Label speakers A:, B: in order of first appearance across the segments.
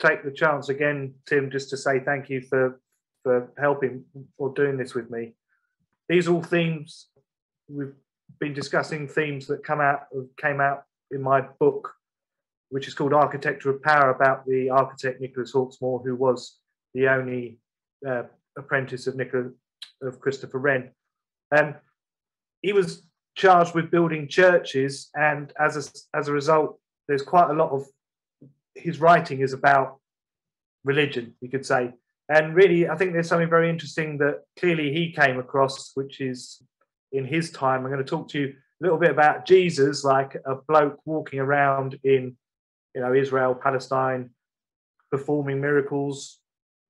A: take the chance again, Tim, just to say thank you for for helping or doing this with me. These are all themes we've been discussing themes that come out came out in my book, which is called Architecture of Power, about the architect Nicholas Hawksmoor, who was the only uh, apprentice of Nicholas of Christopher Wren. Um, he was charged with building churches, and as a, as a result, there's quite a lot of his writing is about religion, you could say. And really, I think there's something very interesting that clearly he came across, which is in his time. I'm going to talk to you a little bit about Jesus, like a bloke walking around in, you know, Israel, Palestine, performing miracles,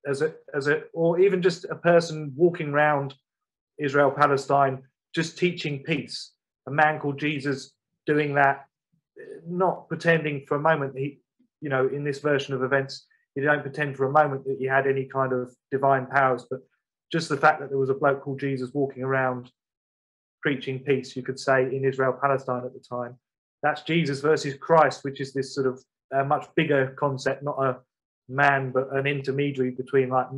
A: as a as a or even just a person walking around Israel, Palestine, just teaching peace. A man called Jesus doing that, not pretending for a moment he, you know, in this version of events, you don't pretend for a moment that you had any kind of divine powers, but just the fact that there was a bloke called Jesus walking around preaching peace, you could say, in Israel Palestine at the time. That's Jesus versus Christ, which is this sort of much bigger concept, not a man, but an intermediary between like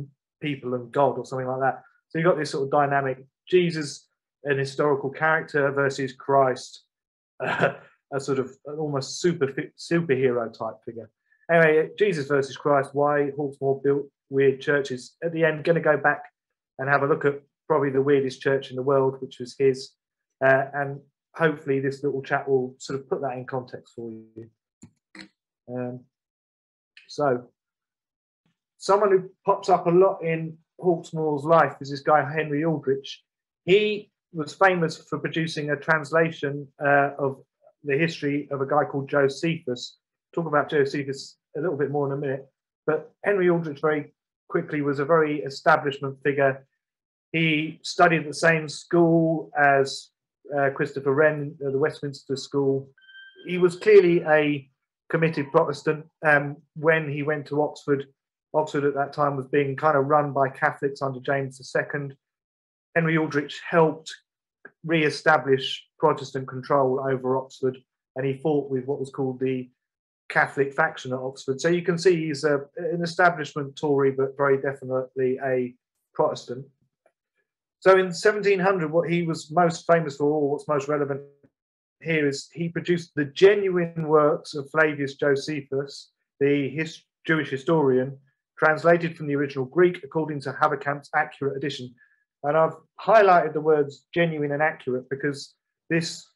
A: people and God or something like that. So you've got this sort of dynamic Jesus, an historical character, versus Christ, uh, a sort of almost super superhero type figure. Anyway, Jesus versus Christ, why Hawksmoor built weird churches. At the end, going to go back and have a look at probably the weirdest church in the world, which was his. Uh, and hopefully, this little chat will sort of put that in context for you. Um, so, someone who pops up a lot in Hawksmoor's life is this guy, Henry Aldrich. He was famous for producing a translation uh, of the history of a guy called Josephus. Talk about Josephus a little bit more in a minute. But Henry Aldrich very quickly was a very establishment figure he studied at the same school as uh, Christopher Wren, uh, the Westminster School. He was clearly a committed Protestant. Um, when he went to Oxford, Oxford at that time was being kind of run by Catholics under James II. Henry Aldrich helped re-establish Protestant control over Oxford, and he fought with what was called the Catholic faction at Oxford. So you can see he's a, an establishment Tory, but very definitely a Protestant. So in 1700, what he was most famous for, or what's most relevant here, is he produced the genuine works of Flavius Josephus, the his, Jewish historian, translated from the original Greek according to Haverkamp's accurate edition. And I've highlighted the words genuine and accurate because this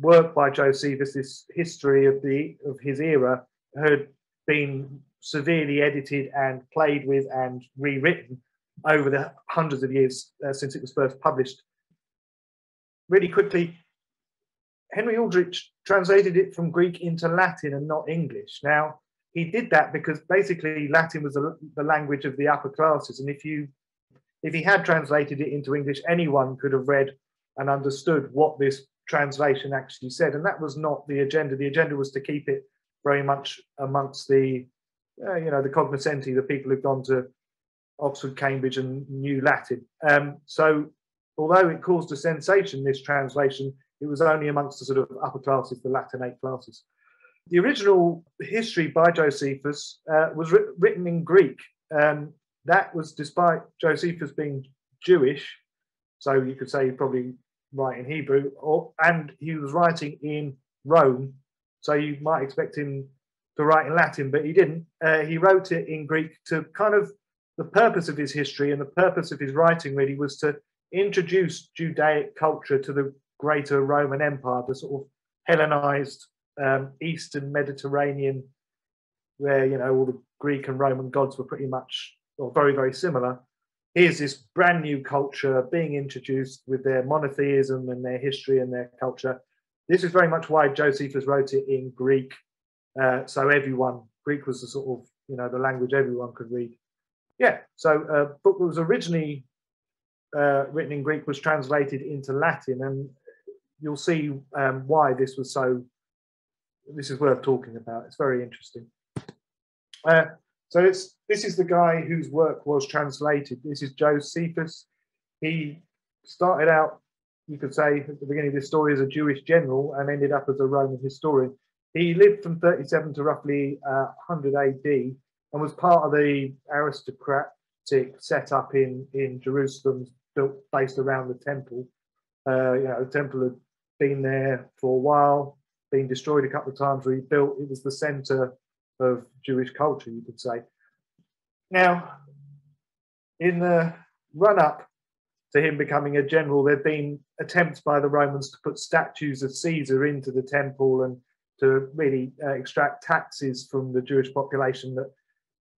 A: work by Josephus, this history of the of his era, had been severely edited and played with and rewritten over the hundreds of years uh, since it was first published. Really quickly, Henry Aldrich translated it from Greek into Latin and not English. Now, he did that because basically Latin was the, the language of the upper classes, and if you if he had translated it into English, anyone could have read and understood what this translation actually said, and that was not the agenda. The agenda was to keep it very much amongst the, uh, you know, the cognoscenti, the people who've gone to Oxford, Cambridge, and knew Latin. Um, so, although it caused a sensation, this translation, it was only amongst the sort of upper classes, the Latinate classes. The original history by Josephus uh, was ri- written in Greek. Um, that was despite Josephus being Jewish, so you could say he probably write in Hebrew, or and he was writing in Rome, so you might expect him to write in Latin, but he didn't. Uh, he wrote it in Greek to kind of the purpose of his history and the purpose of his writing really was to introduce Judaic culture to the greater Roman Empire, the sort of Hellenized um, Eastern Mediterranean, where you know all the Greek and Roman gods were pretty much or very very similar. Here's this brand new culture being introduced with their monotheism and their history and their culture. This is very much why Josephus wrote it in Greek, uh, so everyone Greek was the sort of you know the language everyone could read. Yeah, so a uh, book that was originally uh, written in Greek was translated into Latin, and you'll see um, why this was so. This is worth talking about. It's very interesting. So it's this is the guy whose work was translated. This is Josephus. He started out, you could say, at the beginning of this story as a Jewish general and ended up as a Roman historian. He lived from 37 to roughly uh, 100 AD and was part of the aristocratic setup in, in Jerusalem built based around the temple. Uh, you know, the temple had been there for a while, been destroyed a couple of times, rebuilt. It was the center of Jewish culture, you could say. Now, in the run up to him becoming a general, there'd been attempts by the Romans to put statues of Caesar into the temple and to really uh, extract taxes from the Jewish population that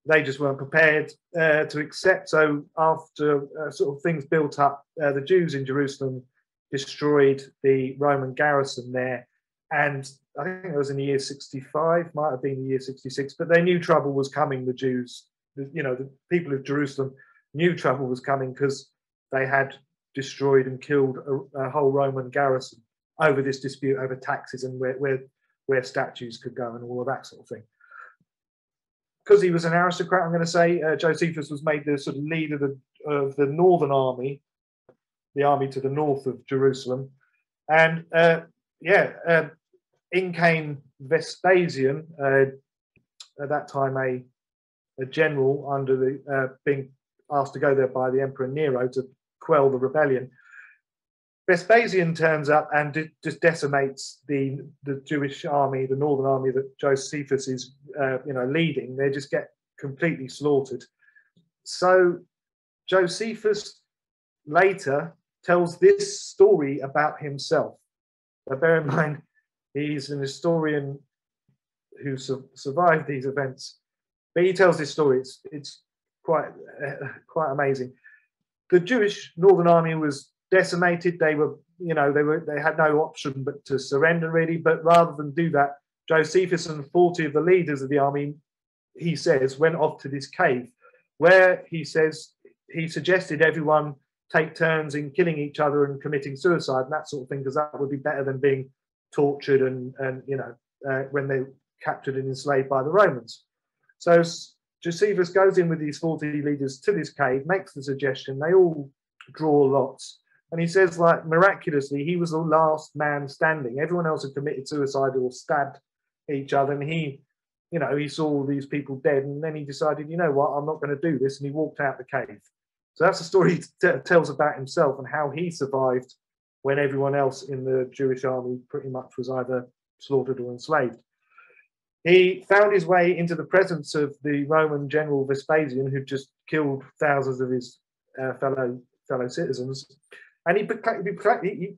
A: they just weren't prepared uh, to accept. So, after uh, sort of things built up, uh, the Jews in Jerusalem destroyed the Roman garrison there. And I think it was in the year 65, might have been the year 66, but they knew trouble was coming, the Jews. You know, the people of Jerusalem knew trouble was coming because they had destroyed and killed a, a, whole Roman garrison over this dispute over taxes and where, where, where statues could go and all of that sort of thing. Because he was an aristocrat, I'm going to say uh, Josephus was made the sort of leader of the, of the northern army, the army to the north of Jerusalem. And uh, yeah, uh, in came Vespasian, uh, at that time a, a general under the uh, being asked to go there by the Emperor Nero to quell the rebellion. Vespasian turns up and d- just decimates the the Jewish army, the northern army that Josephus is, uh, you know, leading. They just get completely slaughtered. So Josephus later tells this story about himself. Now, bear in mind, he's an historian who su- survived these events, but he tells this story. It's it's quite uh, quite amazing. The Jewish Northern Army was decimated. They were, you know, they were they had no option but to surrender really. But rather than do that, Josephus and 40 of the leaders of the army, he says, went off to this cave where he says he suggested everyone take turns in killing each other and committing suicide and that sort of thing, because that would be better than being tortured and, and you know, uh, when they captured and enslaved by the Romans. So Josephus goes in with these 40 leaders to this cave, makes the suggestion, they all draw lots. And he says, like, miraculously, he was the last man standing. Everyone else had committed suicide or stabbed each other. And he, you know, he saw all these people dead. And then he decided, you know what, I'm not going to do this. And he walked out the cave. So that's the story he tells about himself and how he survived when everyone else in the Jewish army pretty much was either slaughtered or enslaved. He found his way into the presence of the Roman general Vespasian, who just killed thousands of his uh, fellow fellow citizens, and he, he, he,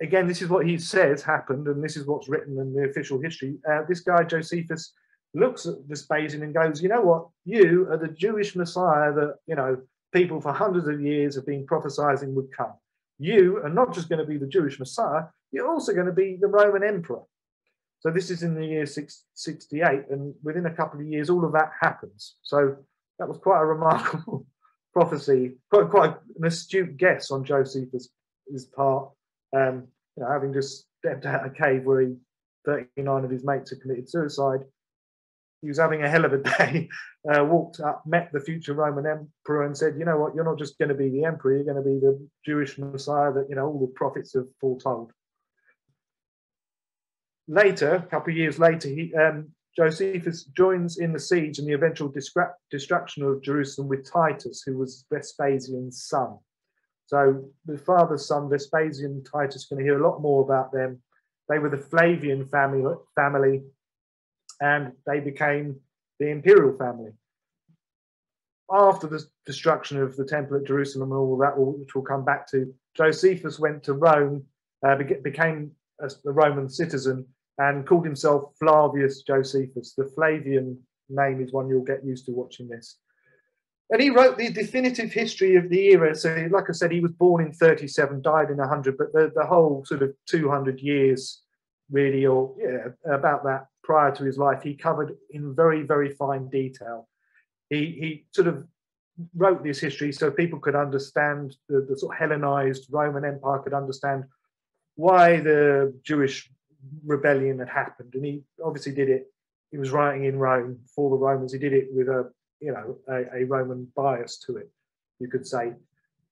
A: again, this is what he says happened, and this is what's written in the official history. Uh, this guy Josephus looks at Vespasian and goes, "You know what? You are the Jewish Messiah that you know people for hundreds of years have been prophesying would come. You are not just going to be the Jewish Messiah; you're also going to be the Roman Emperor." So this is in the year 668, and within a couple of years, all of that happens. So that was quite a remarkable prophecy, quite quite an astute guess on Josephus' part. Um, you know, having just stepped out of a cave where he 39 of his mates had committed suicide, he was having a hell of a day. Uh, walked up, met the future Roman emperor, and said, "You know what? You're not just going to be the emperor. You're going to be the Jewish Messiah that you know all the prophets have foretold." later, a couple of years later, he, um, Josephus joins in the siege and the eventual destruction of Jerusalem with Titus, who was Vespasian's son. So the father's son, Vespasian Titus, going to hear a lot more about them. They were the Flavian family, family, and they became the imperial family. After the destruction of the temple at Jerusalem and all that, which we'll come back to, Josephus went to Rome, uh, became a Roman citizen, and called himself Flavius Josephus. The Flavian name is one you'll get used to watching this. And he wrote the definitive history of the era. So, like I said, he was born in 37, died in 100, but the, the whole sort of 200 years, really, or yeah, about that prior to his life, he covered in very, very fine detail. He, he sort of wrote this history so people could understand the, the sort of Hellenized Roman Empire, could understand why the Jewish rebellion had happened, and he obviously did it. He was writing in Rome for the Romans. He did it with a you know a, a Roman bias to it, you could say.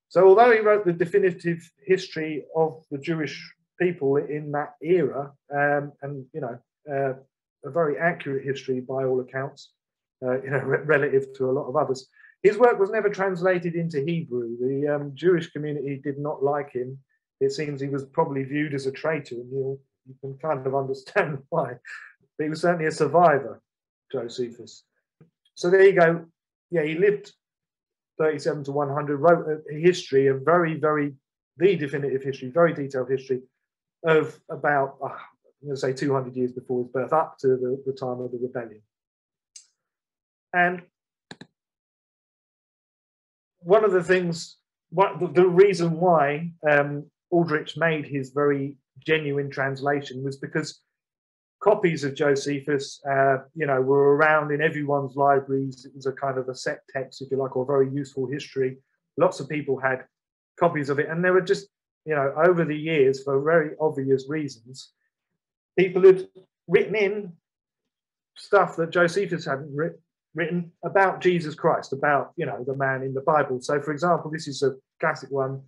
A: So although he wrote the definitive history of the Jewish people in that era, um, and you know uh, a very accurate history by all accounts, uh, you know, re- relative to a lot of others. His work was never translated into Hebrew. The um, Jewish community did not like him. It seems he was probably viewed as a traitor, and you, you can kind of understand why. But he was certainly a survivor, Josephus. So there you go. Yeah, he lived 37 to 100, wrote a history, a very, very, the definitive history, very detailed history of about, say 200 years before his birth, up to the, the time of the rebellion. And one of the things, what the, the reason why um, Aldrich made his very genuine translation was because copies of Josephus, uh, you know, were around in everyone's libraries. It was a kind of a set text, if you like, or very useful history. Lots of people had copies of it, and there were just, you know, over the years, for very obvious reasons, people had written in stuff that Josephus hadn't written about Jesus Christ, about you know the man in the Bible. So, for example, this is a classic one.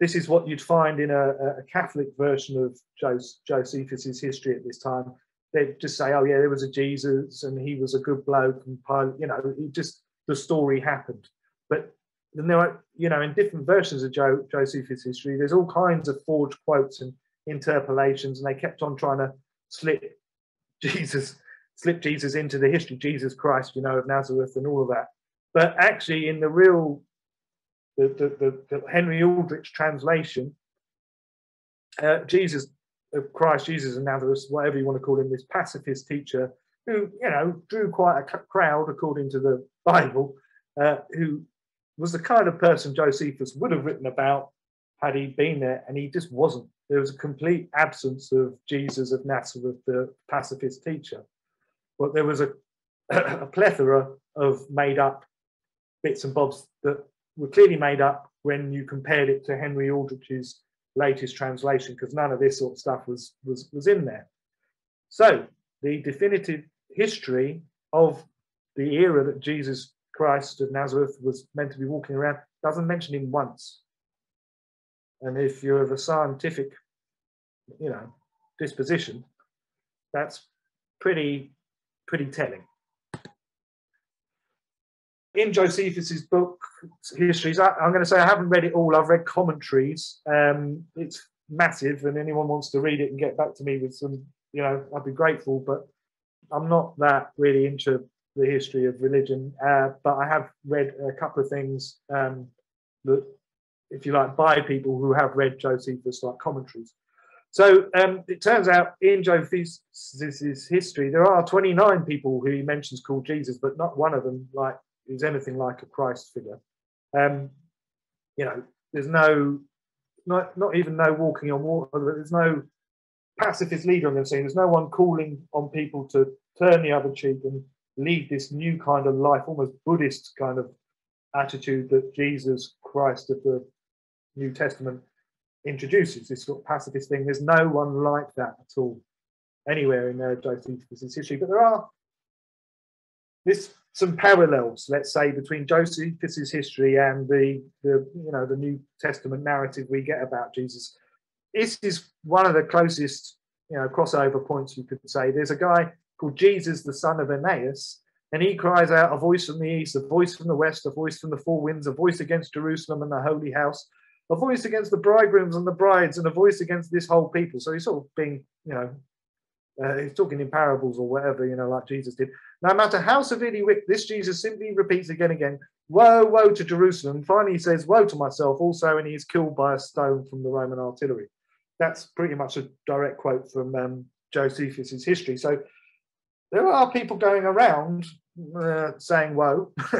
A: This is what you'd find in a, a Catholic version of Jos- Josephus's history at this time. They'd just say, "Oh yeah, there was a Jesus, and he was a good bloke," and you know, it just the story happened. But then there are, you know, in different versions of jo- Josephus' history, there's all kinds of forged quotes and interpolations, and they kept on trying to slip Jesus slip Jesus into the history, Jesus Christ, you know, of Nazareth and all of that. But actually, in the real, the, the, the, the Henry Aldrich translation, uh, Jesus of Christ, Jesus of Nazareth, whatever you want to call him, this pacifist teacher who, you know, drew quite a crowd according to the Bible, uh, who was the kind of person Josephus would have written about had he been there, and he just wasn't. There was a complete absence of Jesus of Nazareth, the pacifist teacher but there was a, a plethora of made up bits and bobs that were clearly made up when you compared it to Henry Aldrich's latest translation, because none of this sort of stuff was, was, was in there. So the definitive history of the era that Jesus Christ of Nazareth was meant to be walking around doesn't mention him once. And if you're of a scientific, you know, disposition, that's pretty pretty telling. In Josephus's book, Histories, I, am going to say I haven't read it all. I've read commentaries. Um, it's massive, and anyone wants to read it and get back to me with some, you know, I'd be grateful. But I'm not that really into the history of religion. Uh, but I have read a couple of things um, that, if you like, by people who have read Josephus, like commentaries. So um, it turns out in Josephus' history, there are 29 people who he mentions called Jesus, but not one of them like is anything like a Christ figure. Um, you know, there's no, not, not even no walking on water. There's no pacifist leader on the scene. There's no one calling on people to turn the other cheek and lead this new kind of life, almost Buddhist kind of attitude that Jesus Christ of the New Testament introduces this sort of pacifist thing. There's no one like that at all anywhere in Josephus' history. But there are this some parallels, let's say, between Josephus' history and the, the you know the New Testament narrative we get about Jesus. This is one of the closest you know crossover points you could say. There's a guy called Jesus, the son of Aeneas, and he cries out, "A voice from the east, a voice from the west, a voice from the four winds, a voice against Jerusalem and the holy house." A voice against the bridegrooms and the brides, and a voice against this whole people. So he's sort of being, you know, uh, he's talking in parables or whatever, you know, like Jesus did. No matter how severely wicked, this Jesus simply repeats again and again, woe, woe to Jerusalem. Finally, he says, woe to myself also, and he is killed by a stone from the Roman artillery. That's pretty much a direct quote from um, Josephus' history. So there are people going around uh, saying woe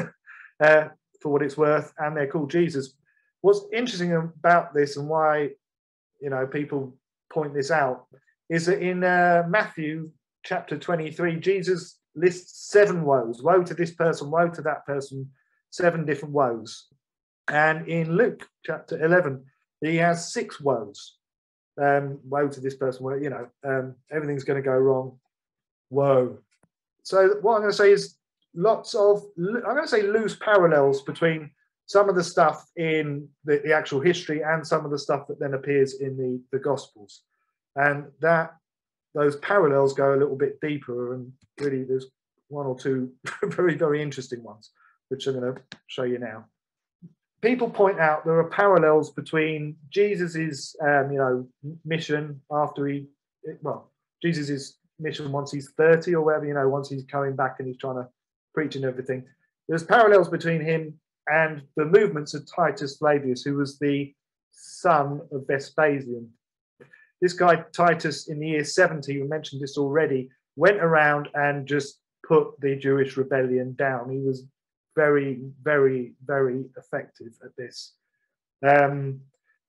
A: uh, for what it's worth, and they're called Jesus what's interesting about this and why you know people point this out is that in uh, Matthew chapter 23, Jesus lists seven woes woe to this person, woe to that person, seven different woes. And in Luke chapter 11, he has six woes. Um, woe to this person, where you know, um, everything's going to go wrong. Woe. So, what I'm going to say is lots of, I'm going to say loose parallels between some of the stuff in the, the, actual history and some of the stuff that then appears in the, the Gospels. And that those parallels go a little bit deeper, and really there's one or two very, very interesting ones, which I'm going to show you now. People point out there are parallels between Jesus's, um, you know, mission after he, well, Jesus's mission once he's 30 or whatever, you know, once he's coming back and he's trying to preach and everything. There's parallels between him and the movements of Titus Flavius, who was the son of Vespasian. This guy, Titus, in the year 70, we mentioned this already, went around and just put the Jewish rebellion down. He was very, very, very effective at this. Um,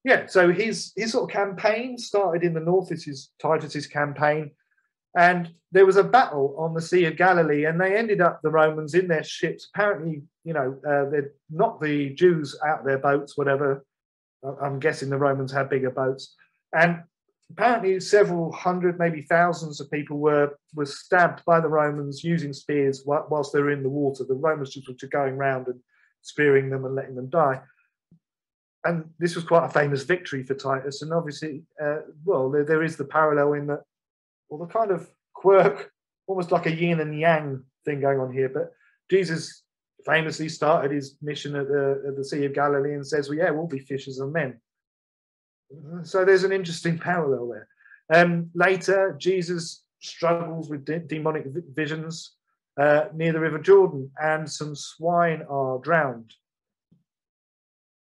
A: yeah, so his his sort of campaign started in the north. This is Titus's campaign, and there was a battle on the Sea of Galilee, and they ended up the Romans in their ships. Apparently, you know, uh, they're not the Jews out their boats, whatever. I'm guessing the Romans had bigger boats, and apparently several hundred, maybe thousands of people were were stabbed by the Romans using spears whilst they were in the water. The Romans just were going around and spearing them and letting them die. And this was quite a famous victory for Titus. And obviously, uh, well, there, there is the parallel in that, well, the kind of quirk, almost like a yin and yang thing going on here. But Jesus famously started his mission at the, at the Sea of Galilee and says, well, yeah, we'll be fishers of men. So there's an interesting parallel there. Um, later, Jesus struggles with de- demonic visions uh, near the River Jordan, and some swine are drowned.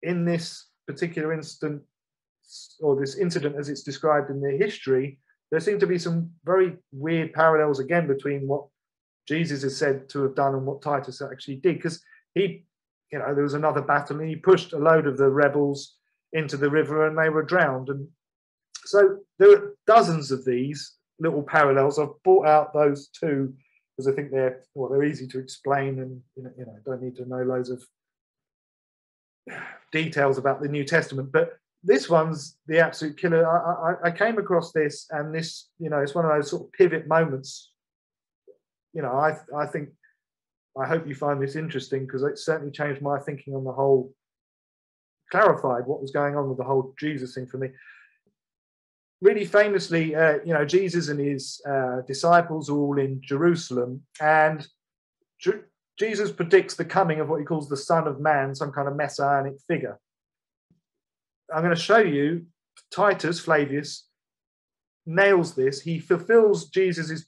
A: In this particular instant, or this incident as it's described in the history, there seem to be some very weird parallels again between what Jesus is said to have done and what Titus actually did, because he, you know, there was another battle and he pushed a load of the rebels into the river and they were drowned. And so there are dozens of these little parallels. I've brought out those two because I think they're well, they're easy to explain and you know, you know don't need to know loads of details about the New Testament. But this one's the absolute killer. I, I, I came across this, and this, you know, it's one of those sort of pivot moments. You know, I I think I hope you find this interesting because it certainly changed my thinking on the whole clarified what was going on with the whole Jesus thing for me. Really famously, uh, you know, Jesus and his uh, disciples are all in Jerusalem, and Je- Jesus predicts the coming of what he calls the Son of Man, some kind of messianic figure. I'm going to show you Titus Flavius nails this. He fulfills Jesus's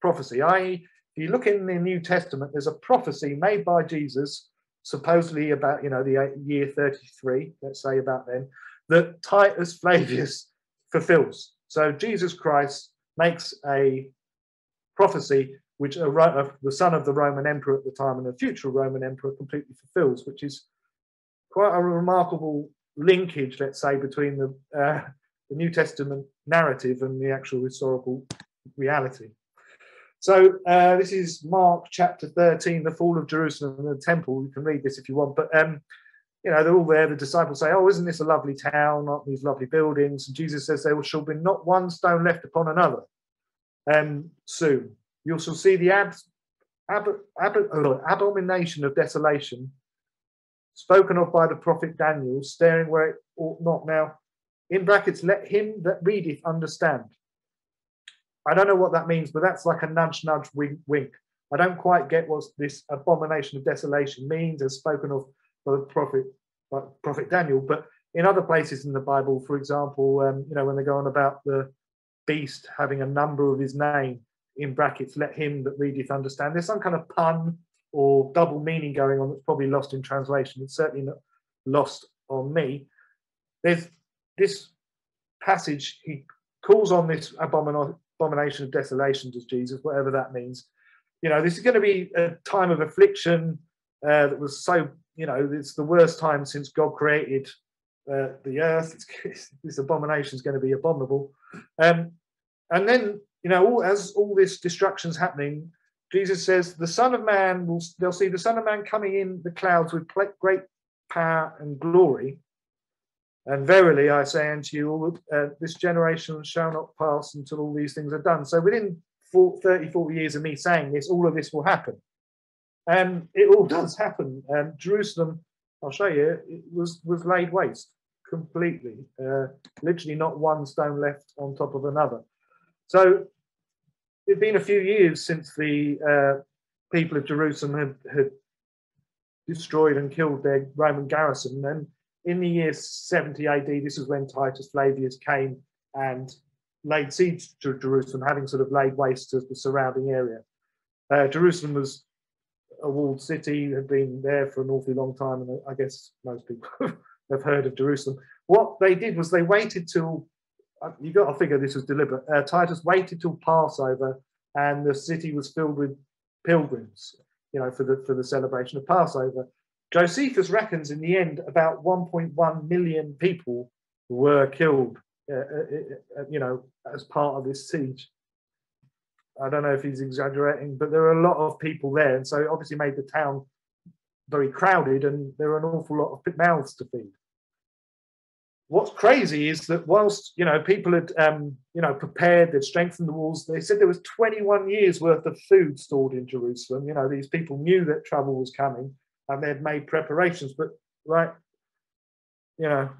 A: prophecy. I, if you look in the New Testament, there's a prophecy made by Jesus supposedly about you know the uh, year 33 let's say about then that titus flavius fulfills so jesus christ makes a prophecy which a, a, the son of the roman emperor at the time and a future roman emperor completely fulfills which is quite a remarkable linkage let's say between the uh, the new testament narrative and the actual historical reality so uh, this is Mark chapter 13, the fall of Jerusalem and the temple. You can read this if you want, but um, you know, they're all there. The disciples say, Oh, isn't this a lovely town? Aren't these lovely buildings? And Jesus says, There shall be not one stone left upon another. Um, soon you shall see the ab- ab- ab- uh, abomination of desolation spoken of by the prophet Daniel, staring where it ought not. Now, in brackets, let him that readeth understand. I don't know what that means, but that's like a nudge, nudge, wink, wink. I don't quite get what this abomination of desolation means, as spoken of by the prophet, by prophet Daniel. But in other places in the Bible, for example, um, you know, when they go on about the beast having a number of his name in brackets, let him that readeth understand. There's some kind of pun or double meaning going on that's probably lost in translation. It's certainly not lost on me. There's this passage, he calls on this abomination of desolation does Jesus, whatever that means. You know, this is going to be a time of affliction uh, that was so, you know, it's the worst time since God created uh, the earth. It's, this abomination is going to be abominable. Um, and then, you know, all, as all this destruction's happening, Jesus says, the Son of Man will, they'll see the Son of Man coming in the clouds with great power and glory. And verily I say unto you, uh, this generation shall not pass until all these things are done. So within 40, 30, 40 years of me saying this, all of this will happen. And it all does happen. And Jerusalem, I'll show you, it was, was laid waste completely. Uh, literally not one stone left on top of another. So it'd been a few years since the uh, people of Jerusalem had, had destroyed and killed their Roman garrison. And in the year 70 AD, this is when Titus Flavius came and laid siege to Jerusalem, having sort of laid waste to the surrounding area. Uh, Jerusalem was a walled city, had been there for an awfully long time, and I guess most people have heard of Jerusalem. What they did was they waited till you got to figure this was deliberate. Uh, Titus waited till Passover, and the city was filled with pilgrims, you know, for the for the celebration of Passover. Josephus reckons in the end about 1.1 million people were killed, uh, uh, uh, uh, you know, as part of this siege. I don't know if he's exaggerating, but there are a lot of people there, and so it obviously made the town very crowded, and there were an awful lot of mouths to feed what's crazy is that whilst you know people had um, you know prepared, they'd strengthened the walls. They said there was 21 years worth of food stored in Jerusalem. You know these people knew that trouble was coming and they'd made preparations. But right, you know,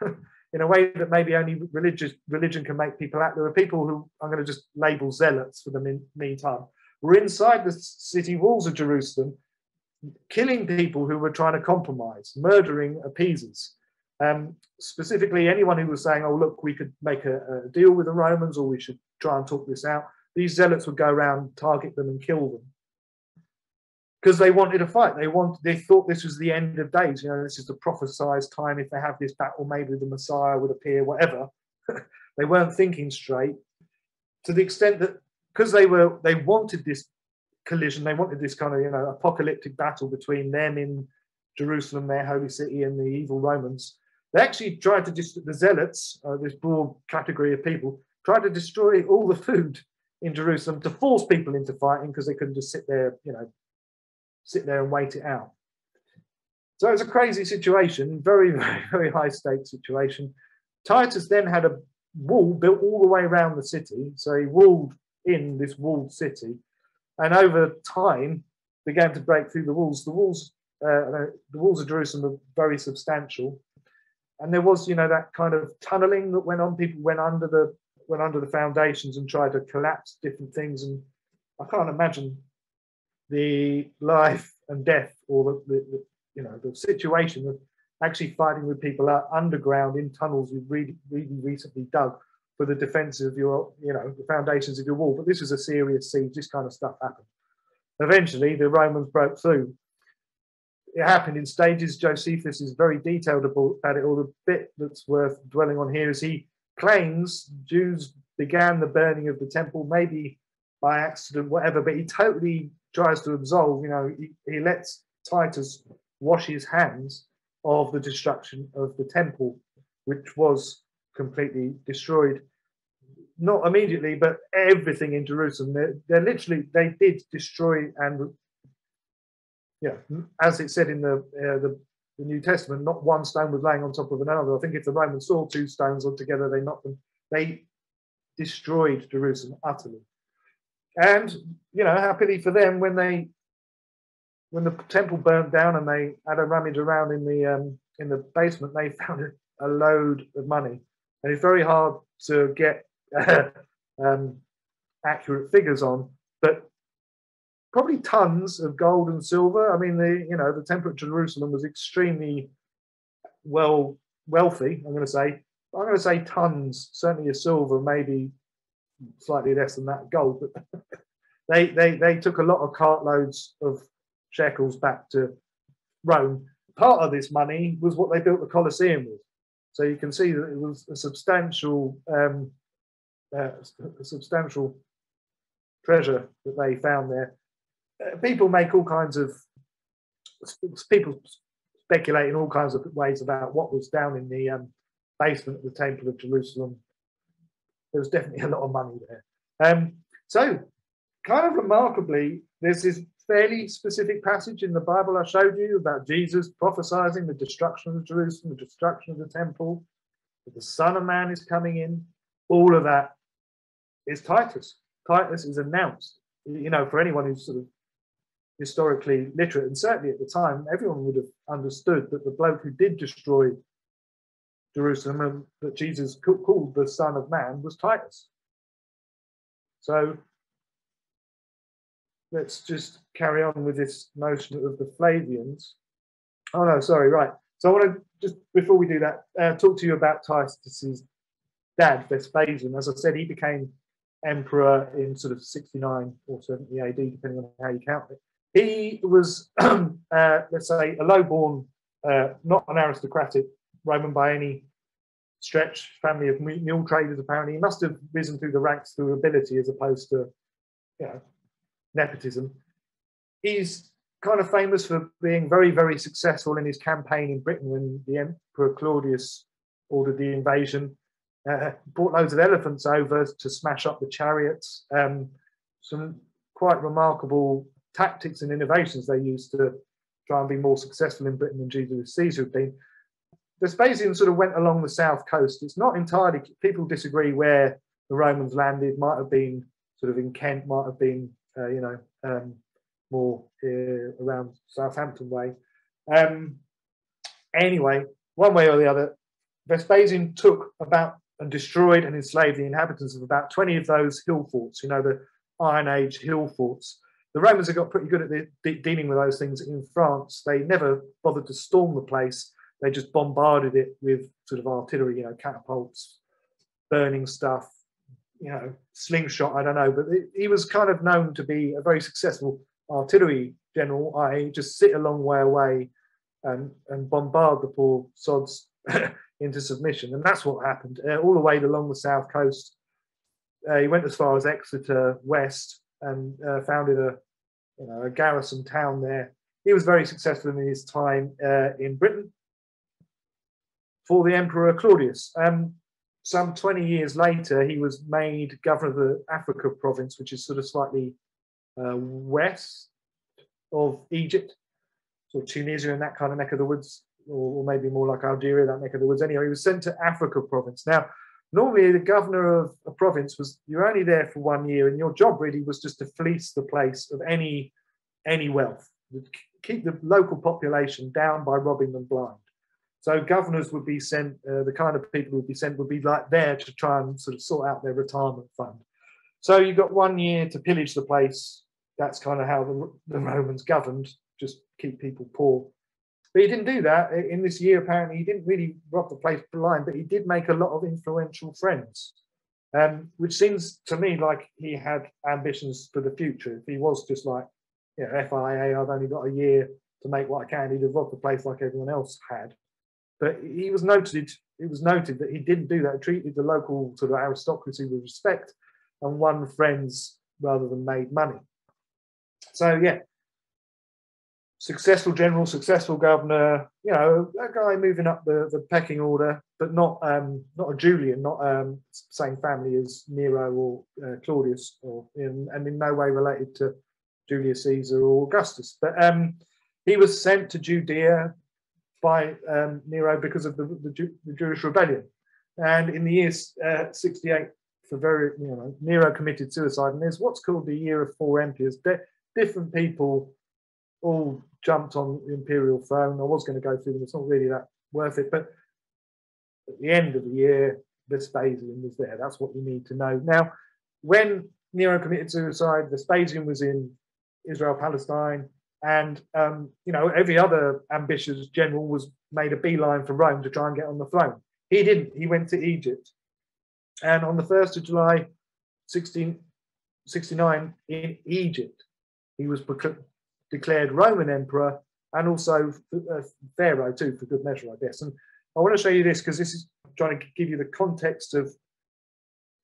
A: in a way that maybe only religious religion can make people act. There were people who I'm going to just label zealots for the meantime. Were inside the city walls of Jerusalem, killing people who were trying to compromise, murdering appeasers. Um, specifically, anyone who was saying, "Oh, look, we could make a, a, deal with the Romans, or we should try and talk this out," these zealots would go around, target them, and kill them because they wanted a fight. They want, they thought this was the end of days. You know, this is the prophesied time. If they have this battle, maybe the Messiah would appear. Whatever. they weren't thinking straight to the extent that because they were, they wanted this collision. They wanted this kind of you know apocalyptic battle between them in Jerusalem, their holy city, and the evil Romans. They actually tried to just the zealots, uh, this broad category of people, tried to destroy all the food in Jerusalem to force people into fighting because they couldn't just sit there, you know, sit there and wait it out. So it's a crazy situation, very, very, very high stakes situation. Titus then had a wall built all the way around the city. So he walled in this walled city. And over time began to break through the walls. The walls, uh, the walls of Jerusalem are very substantial and there was you know that kind of tunneling that went on. People went under the went under the foundations and tried to collapse different things. And i can't imagine the life and death or the, the, the you know the situation of actually fighting with people out underground in tunnels we've really, really recently dug for the defense of your you know the foundations of your wall. But this was a serious siege. This kind of stuff happened. Eventually the romans broke through it happened in stages. Josephus is very detailed about it all. The bit that's worth dwelling on here is he claims Jews began the burning of the temple, maybe by accident, whatever, but he totally tries to absolve, you know, he, he lets Titus wash his hands of the destruction of the temple, which was completely destroyed. Not immediately, but everything in Jerusalem. They're, they're literally, they did destroy and yeah, as it said in the, uh, the, the New Testament, not one stone was laying on top of another. I think if the Romans saw two stones together, they knocked them. They destroyed Jerusalem utterly. And you know, happily for them, when they when the temple burnt down and they had a rummage around in the um, in the basement, they found a load of money. And it's very hard to get um, accurate figures on, but probably tons of gold and silver. I mean, the you know the temple of Jerusalem was extremely well wealthy. I'm going to say I'm going to say tons, certainly of silver, maybe slightly less than that gold. But they they they took a lot of cartloads of shekels back to Rome. Part of this money was what they built the Colosseum with. So you can see that it was a substantial um, uh, a substantial treasure that they found there. Uh, people make all kinds of people speculate in all kinds of ways about what was down in the um, basement of the Temple of Jerusalem. There was definitely a lot of money there. Um, so, kind of remarkably, there's this fairly specific passage in the Bible I showed you about Jesus prophesying the destruction of Jerusalem, the destruction of the temple, that the Son of Man is coming in. All of that is Titus. Titus is announced. You know, for anyone who's sort of historically literate, and certainly at the time, everyone would have understood that the bloke who did destroy Jerusalem and that Jesus called the Son of Man was Titus. So let's just carry on with this notion of the Flavians. Oh no, sorry, right. So I want to just before we do that, uh, talk to you about Titus's dad, Vespasian. As I said, he became emperor in sort of 69 or 70 AD, depending on how you count it. He was, uh, let's say, a low-born, uh, not an aristocratic Roman by any stretch, family of mule traders. Apparently, he must have risen through the ranks through ability as opposed to, you know, nepotism. He's kind of famous for being very, very successful in his campaign in Britain when the Emperor Claudius ordered the invasion. Uh, brought loads of elephants over to smash up the chariots. Um, some quite remarkable tactics and innovations they used to try and be more successful in Britain than Julius Caesar had been. Vespasian sort of went along the south coast. It's not entirely, people disagree where the Romans landed, might have been sort of in Kent, might have been, uh, you know, um, more uh, around Southampton way. Um, anyway, one way or the other, Vespasian took about and destroyed and enslaved the inhabitants of about 20 of those hill forts, you know, the Iron Age hill forts. The Romans had got pretty good at the, de dealing with those things in France. They never bothered to storm the place. They just bombarded it with sort of artillery, you know, catapults, burning stuff, you know, slingshot, I don't know. But it, he was kind of known to be a very successful artillery general, I just sit a long way away and, and bombard the poor sods into submission. And that's what happened uh, all the way along the south coast. Uh, he went as far as Exeter West and uh, founded a, you know, a garrison town there. He was very successful in his time uh, in Britain for the Emperor Claudius. Um, some 20 years later, he was made governor of the Africa province, which is sort of slightly uh, west of Egypt, so Tunisia and that kind of neck of the woods, or, or, maybe more like Algeria, that neck of the woods. Anyway, he was sent to Africa province. Now, normally the governor of a province was you're only there for one year, and your job really was just to fleece the place of any any wealth, keep the local population down by robbing them blind. So governors would be sent, uh, the kind of people who would be sent would be like there to try and sort of sort out their retirement fund. So you got one year to pillage the place, that's kind of how the, the Romans governed, just keep people poor. But he didn't do that. In this year, apparently, he didn't really rob the place blind, but he did make a lot of influential friends, um, which seems to me like he had ambitions for the future. If he was just like, you know, FIA, I've only got a year to make what I can, he'd have robbed the place like everyone else had. But he was noted, it was noted that he didn't do that, treated the local sort of aristocracy with respect and won friends rather than made money. So yeah, successful general, successful governor. You know, a guy moving up the, the pecking order, but not um, not a Julian, not um, same family as Nero or uh, Claudius, or in, and in no way related to Julius Caesar or Augustus. But um, he was sent to Judea by um, Nero because of the, the, the, Jewish rebellion. And in the year uh, 68, for very, you know, Nero committed suicide. And there's what's called the year of four emperors. De different people all jumped on the imperial throne. I was going to go through them. It's not really that worth it. But at the end of the year, Vespasian was there. That's what you need to know. Now, when Nero committed suicide, Vespasian was in Israel, Palestine, and um, you know every other ambitious general was made a beeline for Rome to try and get on the throne. He didn't. He went to Egypt, and on the first of July, 1669, in Egypt, he was declared Roman emperor and also uh, pharaoh too, for good measure, I guess. And I want to show you this because this is trying to give you the context of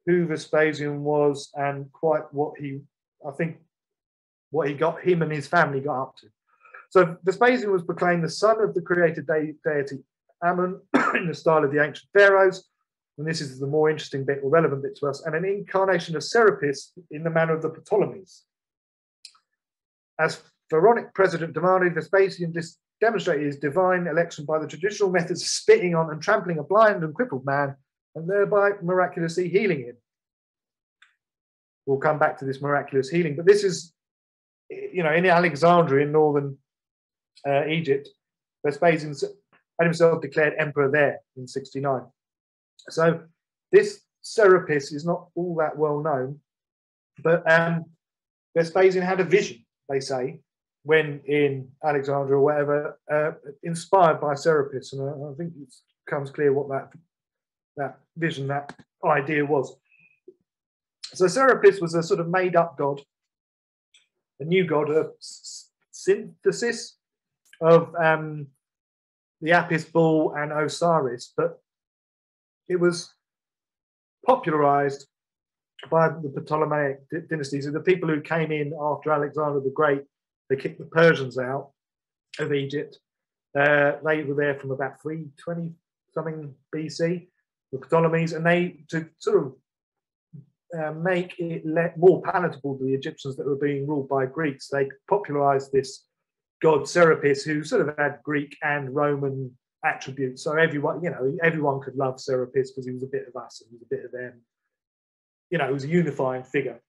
A: who Vespasian was and quite what he, I think, what he got, him and his family got up to. So Vespasian was proclaimed the son of the created de deity Ammon in the style of the ancient pharaohs. And this is the more interesting bit or relevant bit to us, and an incarnation of Serapis in the manner of the Ptolemies. As Pharaonic president demanded, Vespasian demonstrated his divine election by the traditional methods of spitting on and trampling a blind and crippled man, and thereby miraculously healing him. We'll come back to this miraculous healing, but this is, you know, in Alexandria in northern uh, Egypt, Vespasian had himself declared emperor there in 69. So this Serapis is not all that well known, but um, Vespasian had a vision, they say, when in Alexandria or whatever, uh, inspired by Serapis, and I, I think it becomes clear what that that vision, that idea was. So Serapis was a sort of made-up god, a new god, a synthesis of um, the Apis bull and Osiris, but it was popularized by the Ptolemaic dynasties, the people who came in after Alexander the Great they kicked the Persians out of Egypt. Uh, they were there from about 320 something BC, the Ptolemies, and they to sort of uh, make it more palatable to the Egyptians that were being ruled by Greeks. They popularized this god Serapis, who sort of had Greek and Roman attributes. So everyone, you know, everyone could love Serapis because he was a bit of us and he was a bit of them. You know, he was a unifying figure.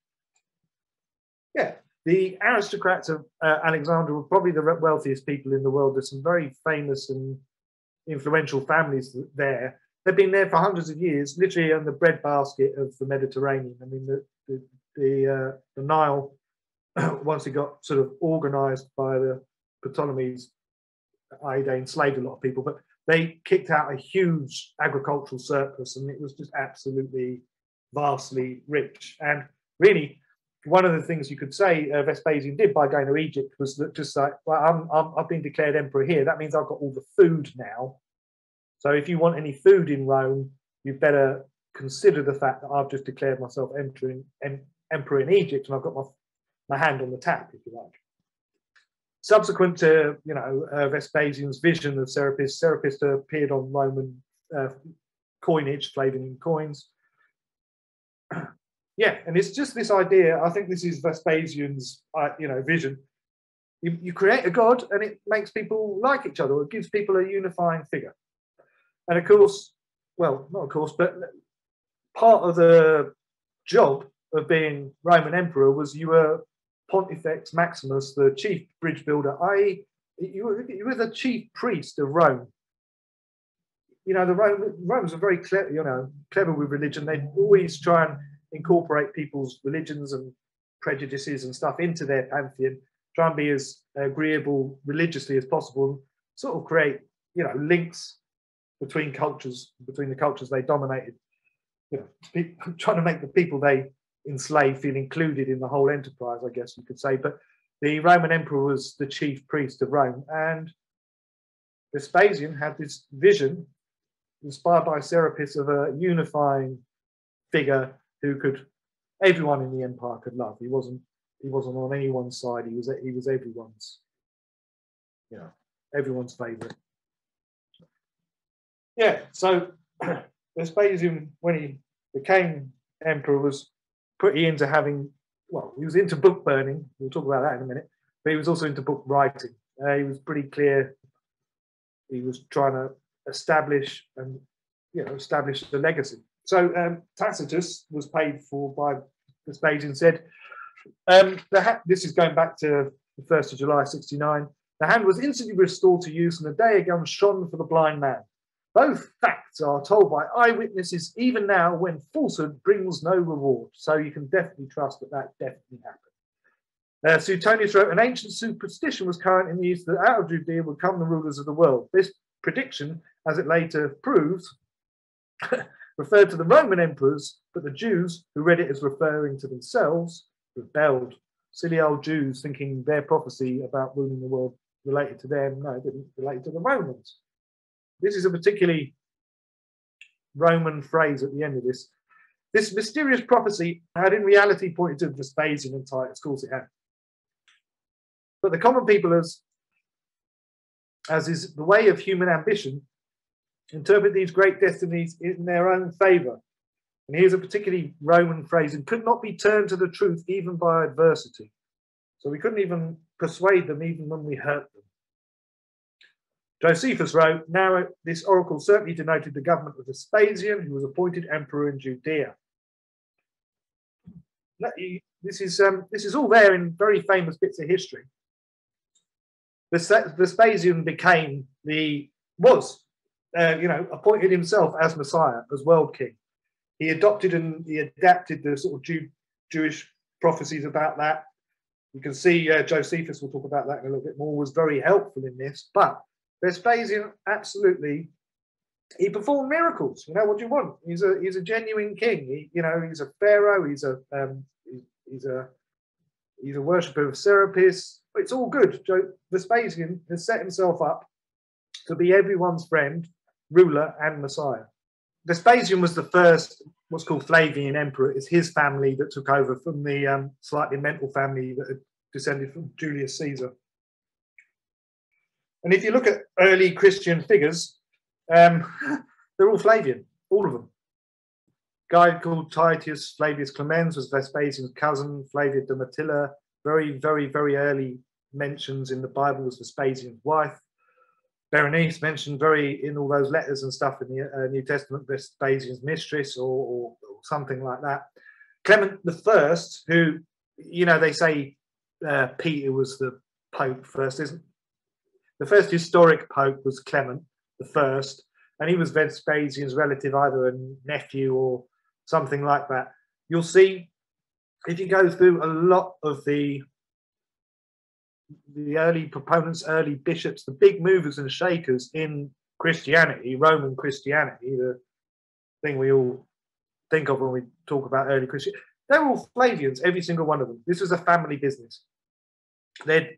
A: Yeah, the aristocrats of uh, Alexandria were probably the wealthiest people in the world. There's some very famous and influential families there. They've been there for hundreds of years, literally on the breadbasket of the Mediterranean. I mean, the the the, uh, the Nile, once it got sort of organised by the Ptolemies, i.e., they enslaved a lot of people, but they kicked out a huge agricultural surplus, and it was just absolutely vastly rich. And really, one of the things you could say uh, Vespasian did by going to Egypt was that just like, well, I'm, I'm, I've been declared emperor here. That means I've got all the food now. So if you want any food in Rome, you better consider the fact that I've just declared myself entering, em, emperor in Egypt and I've got my, my hand on the tap, if you like. Subsequent to you know uh, Vespasian's vision of Serapis, Serapis appeared on Roman uh, coinage, Flavian coins yeah, and it's just this idea. I think this is Vespasian's, uh, you know, vision. You, you create a god, and it makes people like each other. It gives people a unifying figure. And of course, well, not of course, but part of the job of being Roman emperor was you were Pontifex Maximus, the chief bridge builder. I, you were, you were the chief priest of Rome. You know, the Rome, Romans are very clever, you know, clever with religion. They always try and incorporate people's religions and prejudices and stuff into their pantheon, try and be as agreeable religiously as possible, sort of create, you know, links between cultures, between the cultures they dominated. You know, trying to make the people they enslaved feel included in the whole enterprise, I guess you could say. But the Roman emperor was the chief priest of Rome, and Vespasian had this vision, inspired by Serapis, of a unifying figure who could everyone in the empire could love. He wasn't he wasn't on anyone's side. He was he was everyone's, you know, everyone's favourite. Yeah, so Vespasian, when he became emperor, was pretty into having well, he was into book burning. We'll talk about that in a minute. But he was also into book writing. Uh, he was pretty clear. He was trying to establish and you know establish the legacy. So um, Tacitus was paid for by Vespasian. Said um, this is going back to the first of July '69. The hand was instantly restored to use, and the day again shone for the blind man. Both facts are told by eyewitnesses, even now when falsehood brings no reward. So you can definitely trust that that definitely happened. Uh, Suetonius wrote, an ancient superstition was current in the East that out of Judea would come the rulers of the world. This prediction, as it later proves, referred to the Roman emperors, but the Jews, who read it as referring to themselves, rebelled. Silly old Jews thinking their prophecy about ruling the world related to them. No, it didn't relate to the Romans. This is a particularly Roman phrase at the end of this. This mysterious prophecy had in reality pointed to Vespasian and Titus, of course it had. But the common people, as, as is the way of human ambition, interpret these great destinies in their own favor. And here's a particularly Roman phrase and could not be turned to the truth even by adversity. So we couldn't even persuade them even when we hurt them. Josephus wrote, Now this oracle certainly denoted the government of Vespasian, who was appointed emperor in Judea. This is, um, this is all there in very famous bits of history. Vespasian became the, was uh, you know, appointed himself as Messiah, as world king. He adopted and he adapted the sort of Jew, Jewish prophecies about that. you can see uh, Josephus, we'll talk about that in a little bit more, was very helpful in this. But Vespasian absolutely, he performed miracles. You know, what do you want? He's a he's a genuine king. He, you know, he's a pharaoh. He's a um, he's a he's a worshipper of Serapis. It's all good. Vespasian has set himself up to be everyone's friend, ruler, and Messiah. Vespasian was the first, what's called Flavian emperor. It's his family that took over from the um, slightly mental family that had descended from Julius Caesar. And if you look at early Christian figures, um, they're all Flavian, all of them. guy called Titus Flavius Clemens was Vespasian's cousin, Flavia Domitilla. Very, very, very early mentions in the Bible was Vespasian's wife. Berenice mentioned very in all those letters and stuff in the uh, New Testament, Vespasian's mistress or, or, or, something like that. Clement the First, who you know they say uh, Peter was the Pope first, isn't? The first historic Pope was Clement the First, and he was Vespasian's relative, either a nephew or something like that. You'll see if you go through a lot of the the early proponents, early bishops, the big movers and shakers in Christianity, Roman Christianity, the thing we all think of when we talk about early Christian, they're all Flavians, every single one of them. This was a family business. They'd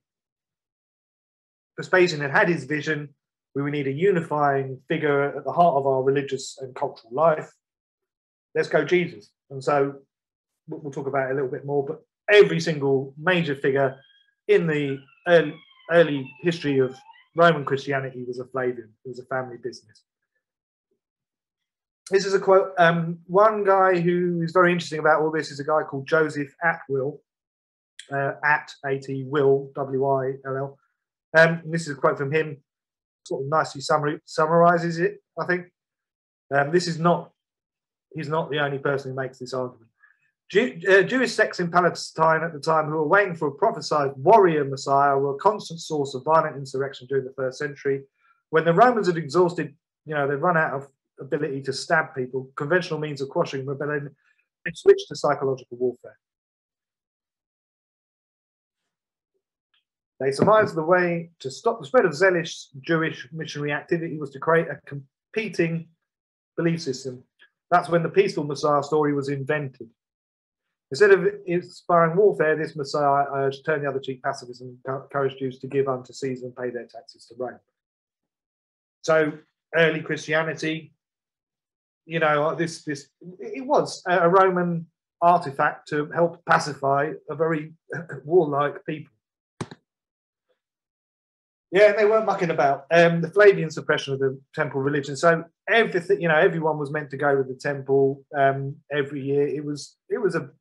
A: Vespasian had had his vision. We would need a unifying figure at the heart of our religious and cultural life. Let's go Jesus. And so we'll talk about it a little bit more, but every single major figure in the early, early history of Roman Christianity was a Flavian. It was a family business. This is a quote. Um, one guy who is very interesting about all this is a guy called Joseph Atwill, uh, at at will w i l l. Um, this is a quote from him. Sort of nicely summary, summarizes it. I think um, this is not. He's not the only person who makes this argument. Jew, uh, Jewish sects in Palestine at the time who were waiting for a prophesied warrior Messiah were a constant source of violent insurrection during the first century. When the Romans had exhausted, you know, they'd run out of ability to stab people, conventional means of quashing rebellion, they switched to psychological warfare. They surmised the way to stop the spread of zealous Jewish missionary activity was to create a competing belief system. That's when the peaceful Messiah story was invented. Instead of inspiring warfare, this Messiah urged turn the other cheek pacifism and encouraged Jews to give unto Caesar and pay their taxes to Rome. So early Christianity, you know, this this it was a Roman artifact to help pacify a very warlike people. Yeah, and they weren't mucking about. Um, the Flavian suppression of the temple religion. So everything, you know, everyone was meant to go to the temple um, every year. It was it was a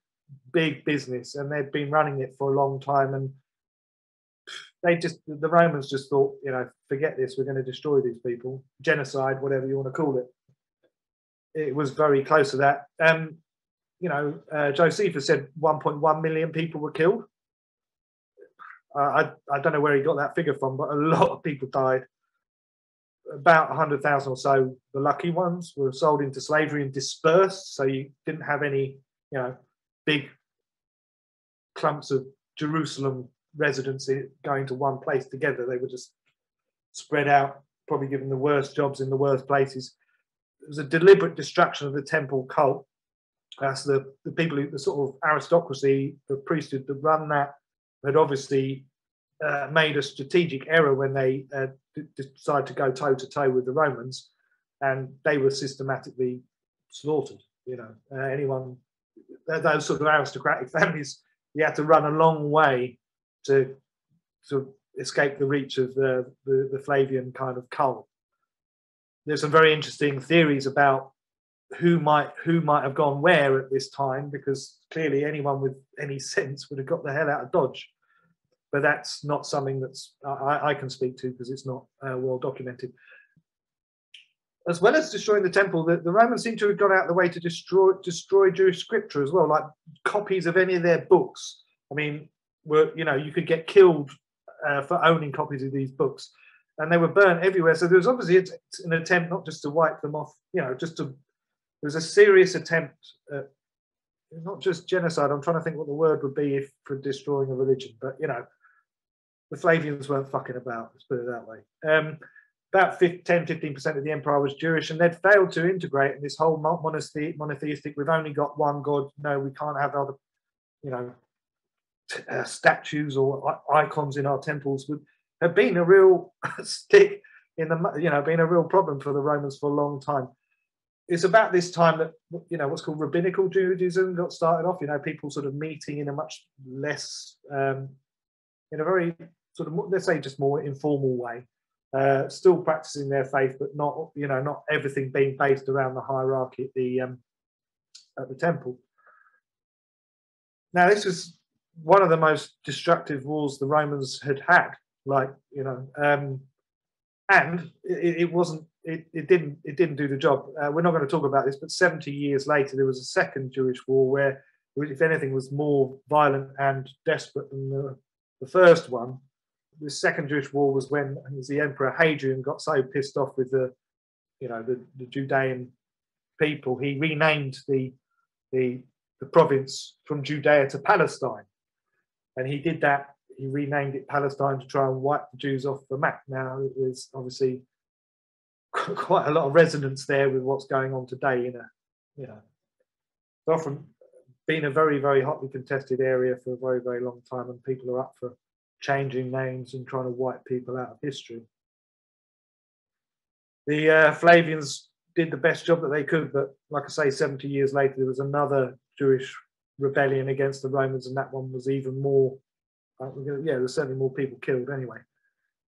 A: big business and they'd been running it for a long time and they just the romans just thought you know forget this we're going to destroy these people genocide whatever you want to call it. It was very close to that. Um you know uh, josephus said 1.1 million people were killed. Uh, I, I don't know where he got that figure from but a lot of people died. About 100,000 or so the lucky ones were sold into slavery and dispersed so you didn't have any you know big clumps of Jerusalem residents going to one place together. They were just spread out, probably given the worst jobs in the worst places. It was a deliberate destruction of the temple cult. That's the, the people, who, the sort of aristocracy, the priesthood that run that, had obviously uh, made a strategic error when they uh, decided to go toe to toe with the Romans, and they were systematically slaughtered. You know, uh, anyone, those sort of aristocratic families you had to run a long way to to escape the reach of the, the, the Flavian kind of cult. There's some very interesting theories about who might who might have gone where at this time, because clearly anyone with any sense would have got the hell out of Dodge. But that's not something that's I, I can speak to because it's not uh, well documented. As well as destroying the temple, the, the Romans seem to have gone out of the way to destroy destroy Jewish scripture as well, like copies of any of their books. I mean, were you know you could get killed uh, for owning copies of these books, and they were burnt everywhere. So there was obviously an attempt not just to wipe them off, you know, just to there was a serious attempt at not just genocide. I'm trying to think what the word would be if for destroying a religion, but you know, the Flavians weren't fucking about. Let's put it that way. Um, about 10, 15% of the empire was Jewish, and they'd failed to integrate in this whole monothe- monotheistic. We've only got one God. No, we can't have other, you know, uh, statues or icons in our temples. Would have been a real stick in the, you know, been a real problem for the Romans for a long time. It's about this time that you know what's called rabbinical Judaism got started off. You know, people sort of meeting in a much less, um, in a very sort of let's say just more informal way uh, still practicing their faith, but not you know not everything being based around the hierarchy at the um, at the temple. Now, this was one of the most destructive wars the Romans had had. Like you know, um, and it, it wasn't. It, it, didn't. It didn't do the job. Uh, we're not going to talk about this, but 70 years later, there was a second Jewish war where, if anything, was more violent and desperate than the, the first one the second Jewish war was when was the Emperor Hadrian got so pissed off with the, you know, the, the Judean people, he renamed the, the the province from Judea to Palestine, and he did that. He renamed it Palestine to try and wipe the Jews off the map. Now there's obviously quite a lot of resonance there with what's going on today. In a, you know, it's often been a very very hotly contested area for a very very long time, and people are up for changing names and trying to wipe people out of history. The uh, Flavians did the best job that they could, but like I say, 70 years later, there was another Jewish rebellion against the Romans, and that one was even more. Uh, yeah, there's certainly more people killed anyway.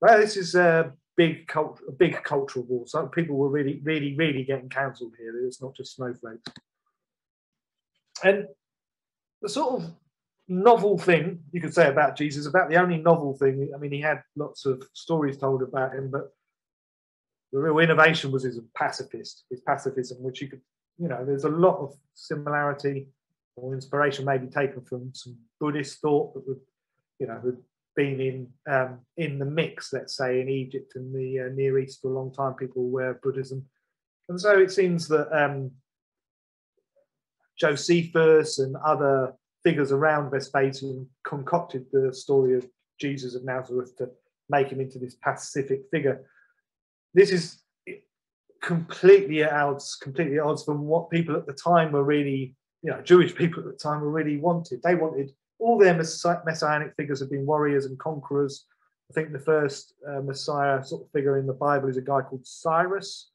A: But this is a big cult, a big cultural war. So people were really, really, really getting cancelled here. It's not just snowflakes. And the sort of novel thing you could say about Jesus, about the only novel thing. I mean, he had lots of stories told about him, but the real innovation was his pacifist, his pacifism, which you could, you know, there's a lot of similarity or inspiration maybe taken from some Buddhist thought that would, you know, had been in um, in the mix, let's say, in Egypt and the uh, Near East for a long time. People were of Buddhism, and so it seems that um, Josephus and other figures around Vespasian concocted the story of Jesus of Nazareth to make him into this pacific figure. This is completely at odds, completely at odds from what people at the time were really, you know, Jewish people at the time were really wanted. They wanted all their messianic figures have been warriors and conquerors. I think the first uh, Messiah sort of figure in the Bible is a guy called Cyrus,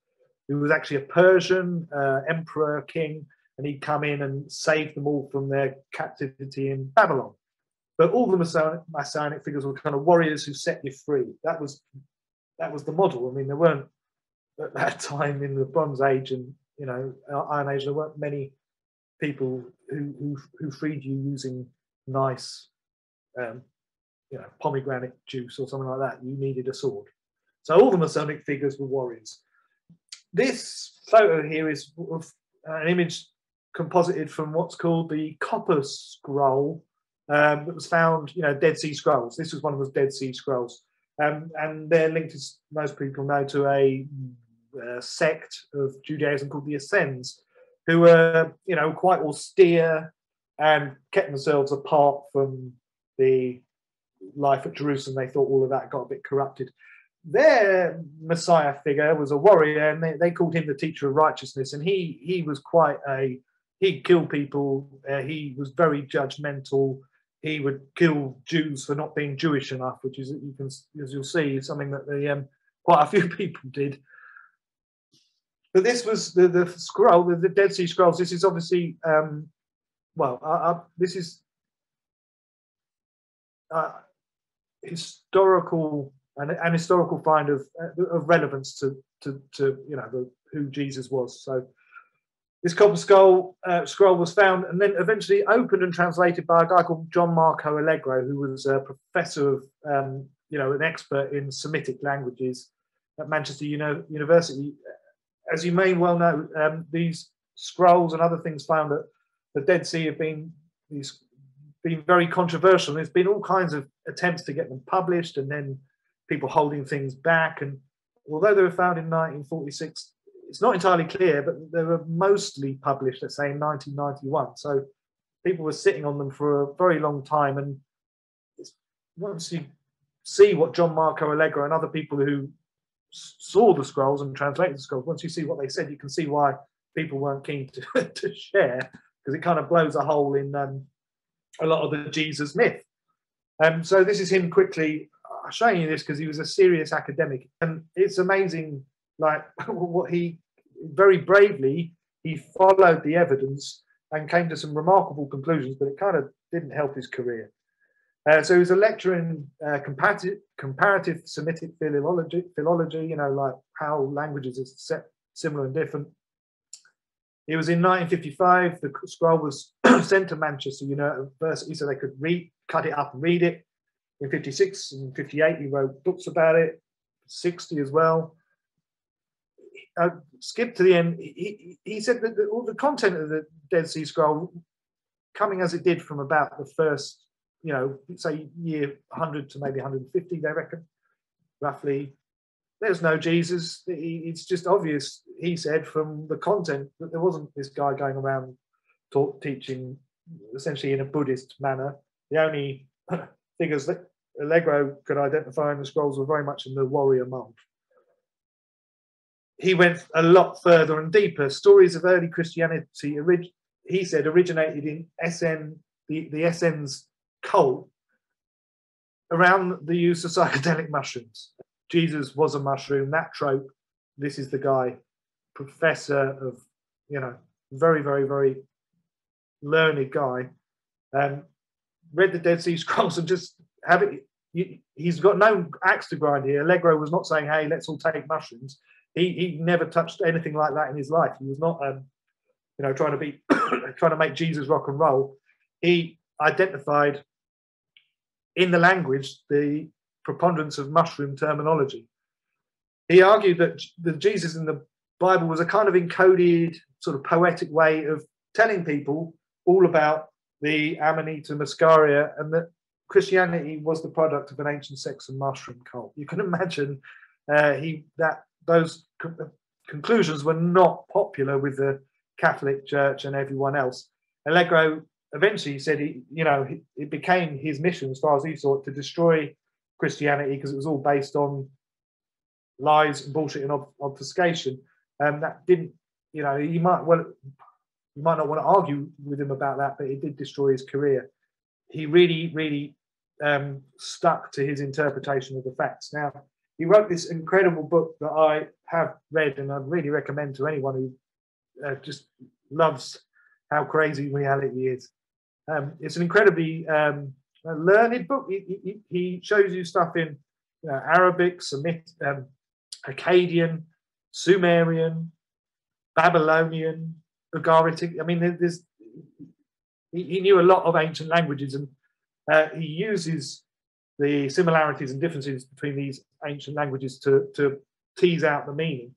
A: who was actually a Persian uh, emperor king and he'd come in and save them all from their captivity in Babylon. But all the messianic figures were kind of warriors who set you free. That was that was the model. I mean, there weren't at that time in the Bronze Age and you know Iron Age. There weren't many people who who, who freed you using nice, um, you know, pomegranate juice or something like that. You needed a sword. So all the Masonic figures were warriors. This photo here is an image composited from what's called the Copper Scroll um, that was found, you know, Dead Sea Scrolls. This was one of those Dead Sea Scrolls. Um, and they're linked, as most people know, to a, a, sect of Judaism called the Essenes, who were, you know, quite austere and kept themselves apart from the life at Jerusalem. They thought all of that got a bit corrupted. Their Messiah figure was a warrior, and they, they called him the teacher of righteousness. And he he was quite a he'd kill people. Uh, he was very judgmental. He would kill Jews for not being Jewish enough, which is you can, as you'll see, something that the um, quite a few people did. But this was the, the scroll, the, the Dead Sea Scrolls. This is obviously, um, well, uh, uh, this is uh, historical an, an historical find of uh, of relevance to to to you know the, who Jesus was. So this copper skull uh, scroll was found and then eventually opened and translated by a guy called John Marco Allegro, who was a professor of, um, you know, an expert in Semitic languages at Manchester Uni- University. As you may well know, um, these scrolls and other things found at the Dead Sea have been these been very controversial. There's been all kinds of attempts to get them published, and then people holding things back. And although they were found in 1946, it's not entirely clear, but they were mostly published, let's say, in 1991. So people were sitting on them for a very long time. And once you see what John Marco Allegro and other people who saw the scrolls and translated the scrolls, once you see what they said, you can see why people weren't keen to, to share because it kind of blows a hole in um, a lot of the Jesus myth. Um, so this is him quickly I'm showing you this because he was a serious academic, and it's amazing, like what he very bravely he followed the evidence and came to some remarkable conclusions, but it kind of didn't help his career. Uh, so he was a lecturer in uh, comparative, comparative Semitic philology, philology, you know, like how languages are similar and different. It was in 1955, the scroll was sent to Manchester University so they could read, cut it up and read it. In 56 and 58, he wrote books about it, 60 as well. I skip to the end. He, he said that the, all the content of the Dead Sea Scroll, coming as it did from about the first, you know, say year 100 to maybe 150, they reckon, roughly. There's no Jesus. It's just obvious, he said, from the content that there wasn't this guy going around taught, teaching essentially in a Buddhist manner. The only figures that Allegro could identify in the scrolls were very much in the warrior monk. He went a lot further and deeper. Stories of early Christianity, he said, originated in Essene, the, the Essene's cult around the use of psychedelic mushrooms. Jesus was a mushroom, that trope. This is the guy, professor of, you know, very, very, very learned guy. Um, read the Dead Sea Scrolls and just have it. He's got no axe to grind here. Allegro was not saying, "Hey, let's all take mushrooms." He he never touched anything like that in his life. He was not, um, you know, trying to be trying to make Jesus rock and roll. He identified in the language the preponderance of mushroom terminology. He argued that the Jesus in the Bible was a kind of encoded, sort of poetic way of telling people all about the Amanita muscaria, and that Christianity was the product of an ancient sex and mushroom cult. You can imagine uh, he that those co- conclusions were not popular with the Catholic Church and everyone else. Allegro eventually said he, you know, it became his mission, as far as he saw it, to destroy Christianity because it was all based on lies bullshit and obfuscation. And um, that didn't, you know, you might well you might not want to argue with him about that, but it did destroy his career. He really, really um, stuck to his interpretation of the facts. Now, he wrote this incredible book that I have read and I really recommend to anyone who uh, just loves how crazy reality is. Um, it's an incredibly um, learned book. He, he, he, shows you stuff in you know, Arabic, Semit, um, Akkadian, Sumerian, Babylonian, Ugaritic. I mean, there's he, he, knew a lot of ancient languages, and uh, he uses the similarities and differences between these ancient languages to, to tease out the meaning.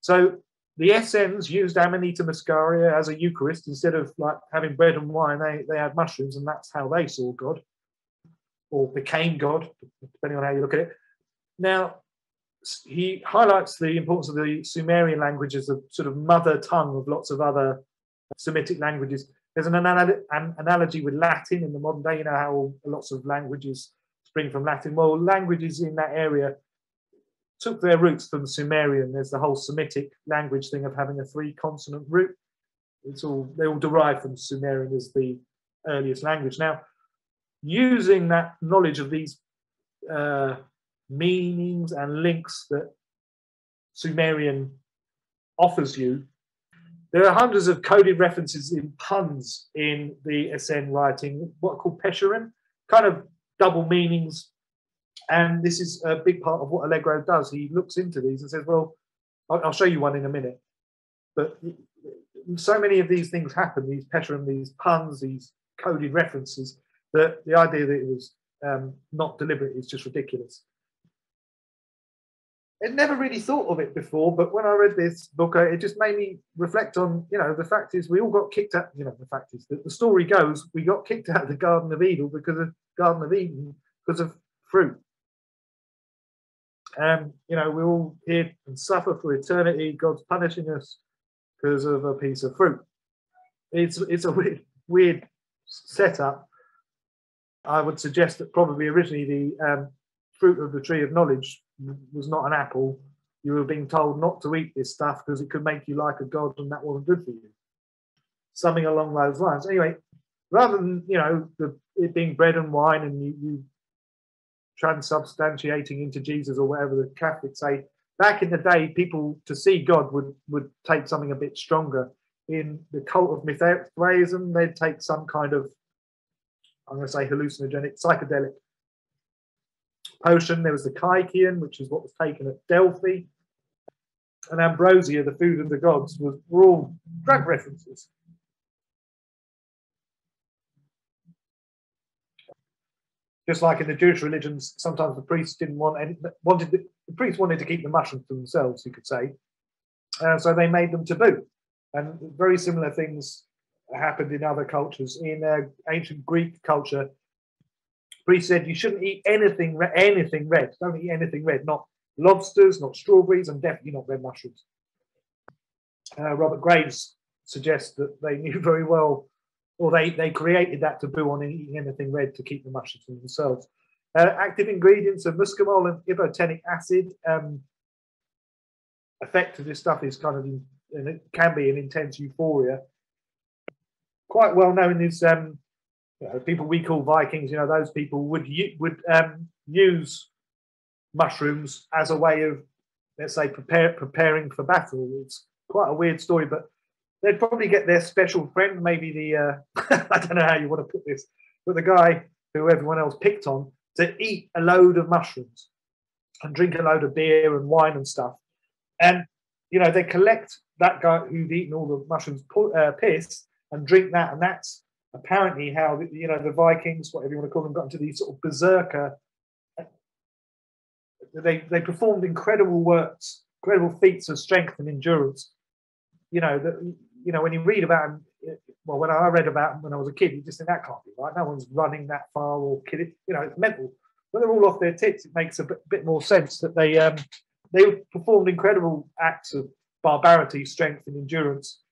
A: So the Essenes used Amanita muscaria as a Eucharist instead of like having bread and wine. They they had mushrooms, and that's how they saw God, or became God, depending on how you look at it. Now, he highlights the importance of the Sumerian language as a sort of mother tongue of lots of other Semitic languages. There's an, anal- an analogy with Latin in the modern day. You know how lots of languages from Latin. Well, languages in that area took their roots from Sumerian. There's the whole Semitic language thing of having a three consonant root. It's all they all derive from Sumerian as the earliest language. Now, using that knowledge of these uh, meanings and links that Sumerian offers you. There are hundreds of coded references in puns in the Essene writing, what are called Pesherim, kind of double meanings. And this is a big part of what Allegro does. He looks into these and says, well, I'll show you one in a minute. But so many of these things happen, these Pesherim, these puns, these coded references, that the idea that it was um, not deliberate is just ridiculous. I'd never really thought of it before, but when I read this book, uh, it just made me reflect on, you know, the fact is we all got kicked out. You know, the fact is that the story goes we got kicked out of the Garden of Eden because of Garden of Eden because of fruit. Um, you know, we're all here and suffer for eternity. God's punishing us because of a piece of fruit. It's it's a weird, weird setup, I would suggest that probably originally the um, fruit of the tree of knowledge was not an apple. You were being told not to eat this stuff because it could make you like a god, and that wasn't good for you. Something along those lines. Anyway, rather than you know the, it being bread and wine and you, you transubstantiating into Jesus or whatever the Catholics say, back in the day, people to see God would would take something a bit stronger. In the cult of Mithraism, they'd take some kind of I'm going to say hallucinogenic, psychedelic potion. There was the Kykeon, which is what was taken at Delphi. And ambrosia, the food of the gods, was, were all drug references. Just like in the Jewish religions, sometimes the priests didn't want any, wanted the, the priests wanted to keep the mushrooms to themselves, you could say. Uh, so they made them taboo. And very similar things happened in other cultures. In uh, ancient Greek culture, priest said you shouldn't eat anything re- anything red. Don't eat anything red. Not lobsters, not strawberries, and definitely not red mushrooms. Uh, Robert Graves suggests that they knew very well, or they, they created that taboo on eating anything red to keep the mushrooms to themselves. Uh, active ingredients are muscimol and ibotenic acid. Um, effect of this stuff is kind of, and it can be an intense euphoria quite well known is um, you know, people we call Vikings. You know, those people would would um, use mushrooms as a way of, let's say, prepare, preparing for battle. It's quite a weird story, but they'd probably get their special friend, maybe the uh, I don't know how you want to put this, but the guy who everyone else picked on to eat a load of mushrooms and drink a load of beer and wine and stuff, and you know they collect that guy who'd eaten all the mushrooms uh, piss and drink that. And that's apparently how you know the Vikings, whatever you want to call them, got into these sort of berserker. They they performed incredible works, incredible feats of strength and endurance. You know that you know when you read about them, well, when I read about them when I was a kid, you just think that can't be right. No one's running that far or kidding. You know, it's mental. When they're all off their tits, it makes a bit, bit more sense that they um, they performed incredible acts of barbarity, strength, and endurance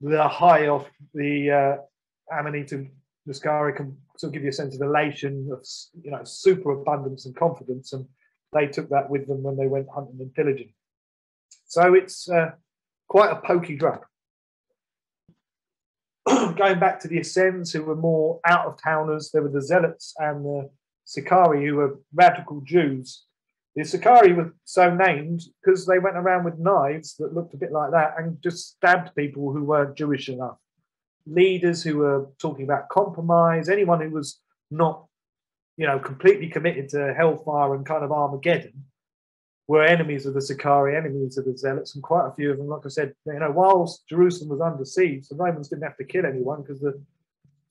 A: the high of the uh, Amanita muscari can sort of give you a sense of elation, of you know, super abundance and confidence, and they took that with them when they went hunting and pillaging. So it's uh, quite a pokey drug. Going back to the Essenes, who were more out of towners, there were the Zealots and the Sicarii, who were radical Jews the Sicarii were so named because they went around with knives that looked a bit like that and just stabbed people who weren't Jewish enough. Leaders who were talking about compromise, anyone who was not, you know, completely committed to hellfire and kind of Armageddon were enemies of the Sicarii, enemies of the Zealots, and quite a few of them, like I said, you know, whilst Jerusalem was under siege, the Romans didn't have to kill anyone because the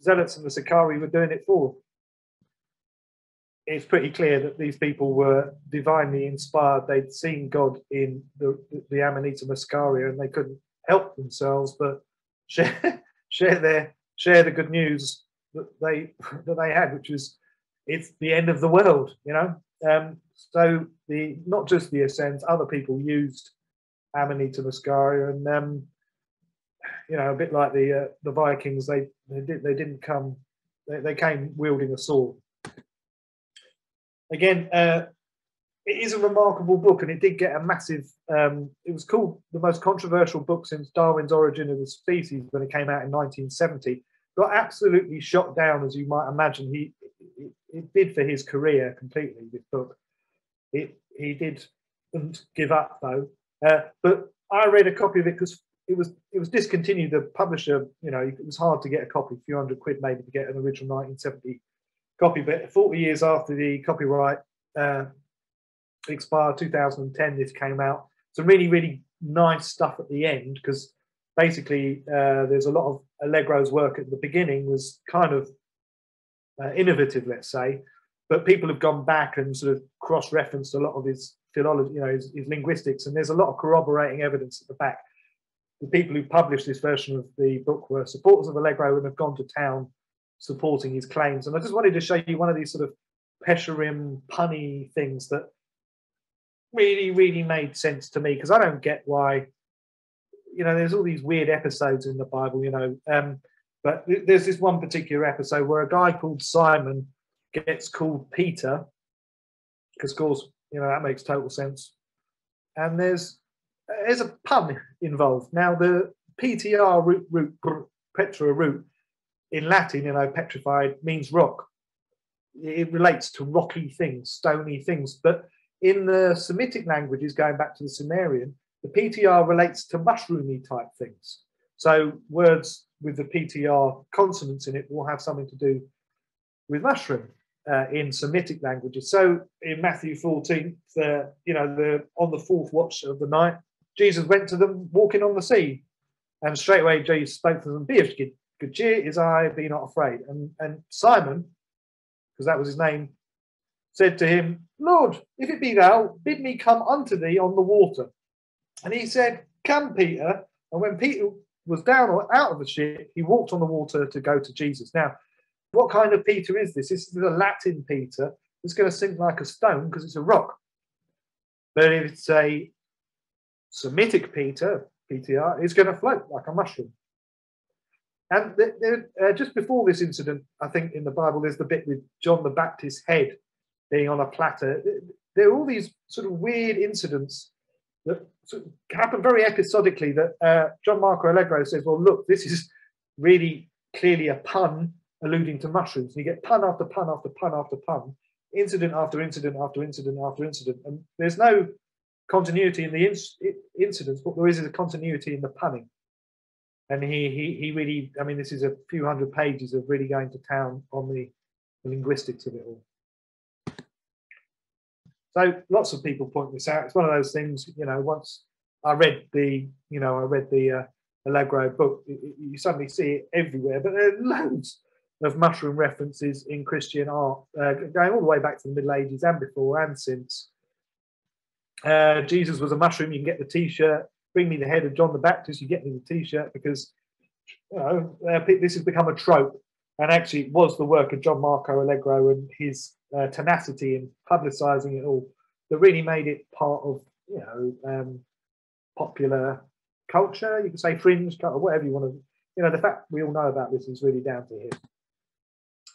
A: Zealots and the Sicarii were doing it for them. it's pretty clear that these people were divinely inspired. They'd seen God in the, the Amanita Muscaria and they couldn't help themselves but share, share their share the good news that they that they had, which was it's the end of the world, you know. Um, so the not just the Essenes, other people used Amanita Muscaria, and um, you know, a bit like the uh, the Vikings, they they, did, they didn't come, they, they came wielding a sword again, uh, it is a remarkable book, and it did get a massive. Um, it was called the most controversial book since Darwin's Origin of the Species when it came out in 1970. Got absolutely shot down, as you might imagine. He it, it did for his career completely. This book, it he did give up though. Uh, but I read a copy of it because it was it was discontinued. The publisher, you know, it was hard to get a copy, a few hundred quid maybe to get an original 1970 copy, but 40 years after the copyright uh, expired, 2010, this came out. Some really, really nice stuff at the end because basically uh, there's a lot of Allegro's work at the beginning was kind of uh, innovative, let's say, but people have gone back and sort of cross-referenced a lot of his philology, you know, his, his linguistics, and there's a lot of corroborating evidence at the back. The people who published this version of the book were supporters of Allegro and have gone to town supporting his claims. And I just wanted to show you one of these sort of Pesherim punny things that really, really made sense to me because I don't get why, you know, there's all these weird episodes in the Bible, you know. Um, But there's this one particular episode where a guy called Simon gets called Peter, because of course, you know, that makes total sense. And there's there's a pun involved. Now the PTR root, root Petra root in Latin, you know, petrified means rock. It relates to rocky things, stony things. But in the Semitic languages, going back to the Sumerian, the PTR relates to mushroomy type things. So words with the PTR consonants in it will have something to do with mushroom uh, in Semitic languages. So in Matthew 14, uh, you know, the on the fourth watch of the night, Jesus went to them walking on the sea. And straight away Jesus spoke to them, Be of good, good cheer, is I, be not afraid. And, and Simon, because that was his name, said to him, Lord, if it be thou, bid me come unto thee on the water. And he said, Come, Peter. And when Peter was down or out of the ship, he walked on the water to go to Jesus. Now, what kind of Peter is this? This is a Latin Peter It's going to sink like a stone because it's a rock. But if it's a Semitic Peter, PTR, it's going to float like a mushroom. And uh, just before this incident, I think in the Bible, there's the bit with John the Baptist's head being on a platter. There are all these sort of weird incidents that happen very episodically that uh, John Marco Allegro says, well, look, this is really clearly a pun alluding to mushrooms. And you get pun after pun after pun after pun, incident after incident after incident after incident. And there's no continuity in the inc- incidents, but there is a continuity in the punning. And he, he, he really, I mean, this is a few hundred pages of really going to town on the, the linguistics of it all. So lots of people point this out. It's one of those things, you know, once I read the, you know, I read the uh, Allegro book, you suddenly see it everywhere, but there are loads of mushroom references in Christian art, uh, going all the way back to the Middle Ages and before and since. Uh, Jesus was a mushroom. You can get the T-shirt. Bring me the head of John the Baptist. You get me the T-shirt because you know uh, this has become a trope. And actually, it was the work of John Marco Allegro and his uh, tenacity in publicising it all that really made it part of you know um, popular culture. You can say fringe culture, whatever you want to. You know, the fact we all know about this is really down to him.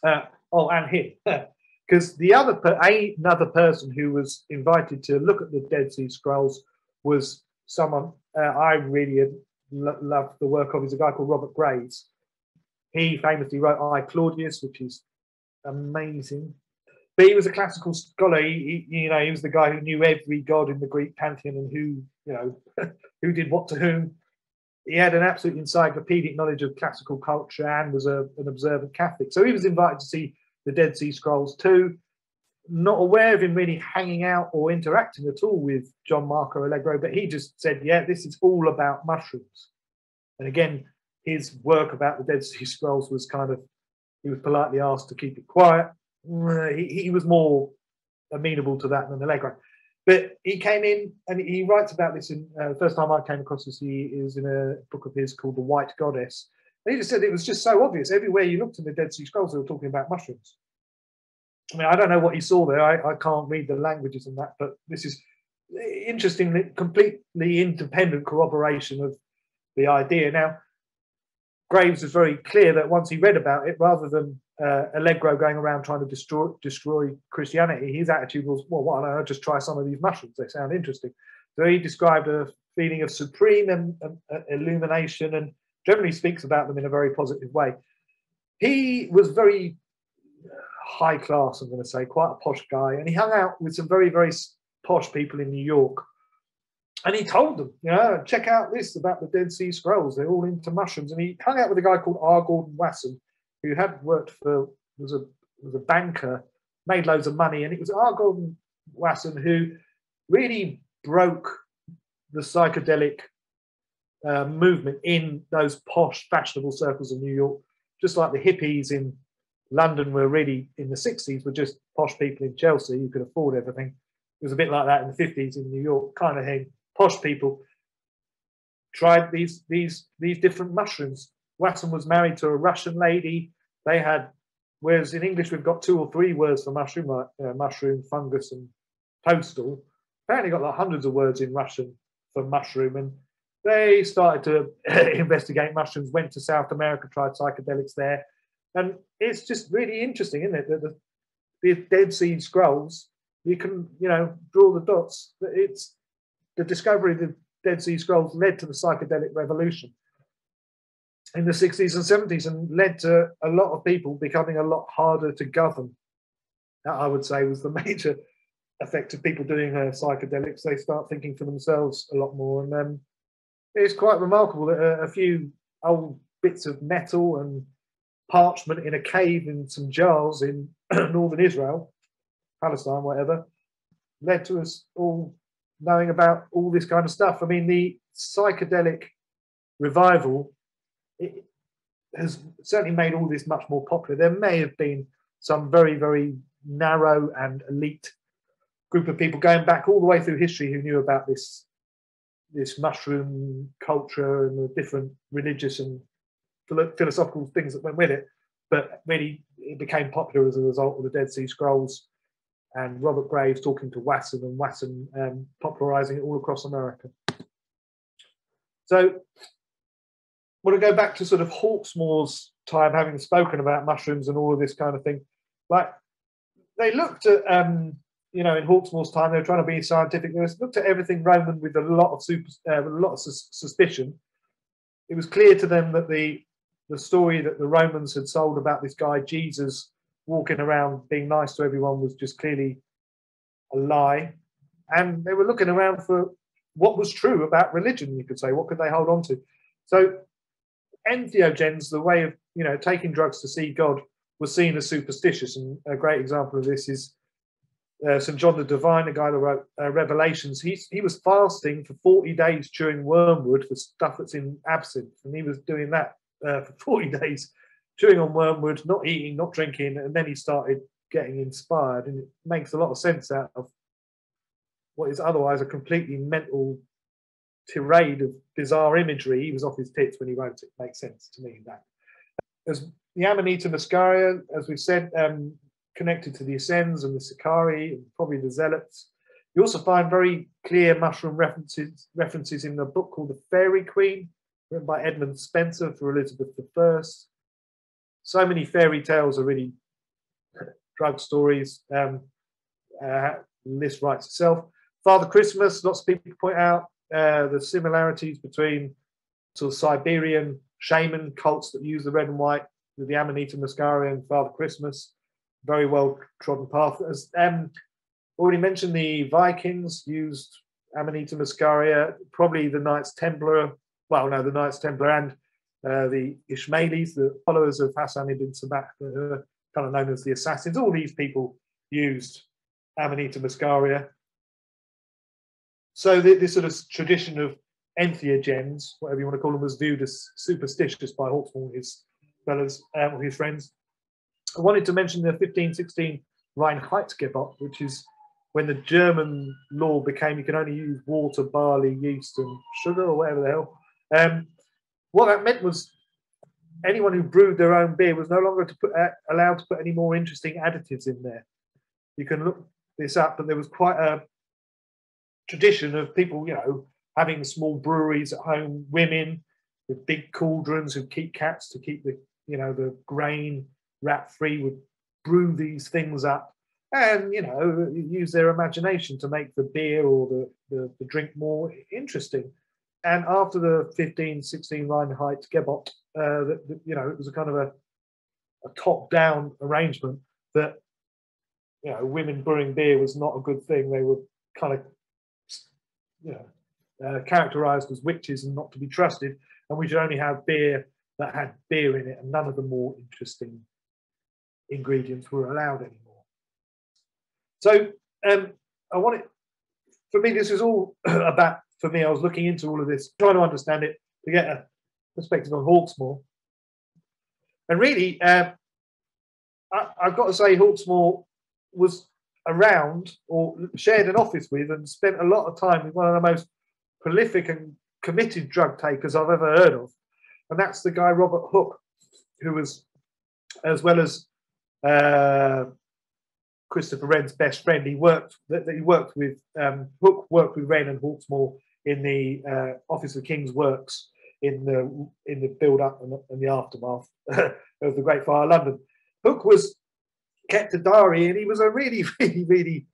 A: Uh, oh, and him, because the other per- another person who was invited to look at the Dead Sea Scrolls was someone uh, I really lo- loved the work of. Is a guy called Robert Graves. He famously wrote I Claudius, which is amazing but he was a classical scholar. He, he, you know, he was the guy who knew every god in the Greek pantheon and who, you know, who did what to whom. He had an absolute encyclopedic knowledge of classical culture and was a, an observant Catholic. So he was invited to see the Dead Sea Scrolls too. Not aware of him really hanging out or interacting at all with John Marco Allegro, but he just said, "Yeah, this is all about mushrooms." And again, his work about the Dead Sea Scrolls was kind of he was politely asked to keep it quiet mm, he, he was more amenable to that than Allegro. But he came in and he writes about this in uh, the first time I came across this, he is in a book of his called The White Goddess. And he just said it was just so obvious. Everywhere you looked in the Dead Sea Scrolls, they were talking about mushrooms. I mean, I don't know what he saw there. I, I can't read the languages and that, but this is interestingly, completely independent corroboration of the idea. Now, Graves was very clear that once he read about it, rather than uh, Allegro going around trying to destroy destroy Christianity, his attitude was, well, why don't I just try some of these mushrooms? They sound interesting. So he described a feeling of supreme um, uh, illumination and generally speaks about them in a very positive way. He was very high class, I'm going to say, quite a posh guy, and he hung out with some very, very posh people in New York. And he told them, you know, check out this about the Dead Sea Scrolls. They're all into mushrooms. And he hung out with a guy called R. Gordon Wasson, who had worked for was a was a banker, made loads of money, and it was R. Gordon Wasson who really broke the psychedelic uh, movement in those posh, fashionable circles of New York, just like the hippies in London were really in the 60s were just posh people in Chelsea who could afford everything. It was a bit like that in the 50s in New York, kind of thing. Posh people tried these these these different mushrooms. Wasson was married to a Russian lady. They had, whereas in English we've got two or three words for mushroom, like uh, mushroom, fungus, and toadstool. Apparently, got like hundreds of words in Russian for mushroom, and they started to investigate mushrooms, went to South America, tried psychedelics there. And it's just really interesting, isn't it? That the, the Dead Sea Scrolls, you can, you know, draw the dots. It's the discovery of the Dead Sea Scrolls led to the psychedelic revolution in the 60s and 70s and led to a lot of people becoming a lot harder to govern. That I would say was the major effect of people doing uh, psychedelics. They start thinking for themselves a lot more. And um, it's quite remarkable that a, a few old bits of metal and parchment in a cave in some jars in northern Israel, Palestine, whatever, led to us all knowing about all this kind of stuff. I mean, the psychedelic revival it has certainly made all this much more popular. There may have been some very, very narrow and elite group of people going back all the way through history who knew about this this mushroom culture and the different religious and philosophical things that went with it. But really, it became popular as a result of the Dead Sea Scrolls and Robert Graves talking to Wasson and Wasson um, popularizing it all across America. So I want to go back to sort of Hawksmoor's time, having spoken about mushrooms and all of this kind of thing. Like they looked at, um, you know, in Hawksmoor's time, they were trying to be scientific. They looked at everything Roman with a lot of super, uh, a lot of sus- suspicion. It was clear to them that the the story that the Romans had sold about this guy Jesus walking around being nice to everyone was just clearly a lie. And they were looking around for what was true about religion, you could say. What could they hold on to? So entheogens, the way of you know taking drugs to see God, was seen as superstitious. And a great example of this is uh, St. John the Divine, the guy that wrote uh, Revelations. He he was fasting for forty days chewing wormwood for stuff that's in absinthe, and he was doing that uh, for forty days, chewing on wormwood, not eating, not drinking, and then he started getting inspired, and it makes a lot of sense out of what is otherwise a completely mental tirade of bizarre imagery. He was off his tits when he wrote it. Makes sense to me that. As the Amanita muscaria, as we've said, um, connected to the Essenes and the Sicarii, and probably the Zealots. You also find very clear mushroom references references in the book called The Faerie Queene, written by Edmund Spenser for Elizabeth I. So many fairy tales are really drug stories. Um, uh, list writes itself. Father Christmas, lots of people point out, uh, the similarities between sort of Siberian shaman cults that use the red and white with the Amanita muscaria and Father Christmas. Very well trodden path. As um, already mentioned, the Vikings used Amanita muscaria, probably the Knights Templar, well, no, the Knights Templar and uh, the Ismailis, the followers of Hassan ibn Sabah, uh, kind of known as the assassins. All these people used Amanita muscaria. So the, this sort of tradition of entheogens, whatever you want to call them, was viewed as superstitious by Hawksmoor and his fellows, um, his friends. I wanted to mention the 1516 Reinheitsgebot, which is when the German law became you can only use water, barley, yeast, and sugar, or whatever the hell. Um, what that meant was anyone who brewed their own beer was no longer to put, uh, allowed to put any more interesting additives in there. You can look this up, but there was quite a tradition of people, you know, having small breweries at home, women with big cauldrons who keep cats to keep the, you know, the grain rat free would brew these things up and, you know, use their imagination to make the beer or the, the, the drink more interesting. And after the 15, 16 Reinheit Gebot, uh, that, you know, it was a kind of a, a top down arrangement that, you know, women brewing beer was not a good thing. They were kind of you know, uh, characterized as witches and not to be trusted, and we should only have beer that had beer in it, and none of the more interesting ingredients were allowed anymore. So um, I it for me, this is all about, for me, I was looking into all of this, trying to understand it to get a perspective on Hawksmoor. And really, uh, I, have got to say, Hawksmoor was around or shared an office with and spent a lot of time with one of the most prolific and committed drug takers I've ever heard of. And that's the guy, Robert Hooke, who was, as well as uh, Christopher Wren's best friend, he worked that he worked with um, Hooke worked with Wren and Hawksmoor in the uh, Office of King's Works in the in the build up and, and the aftermath of the Great Fire of London. Hooke was kept a diary, and he was a really, really, really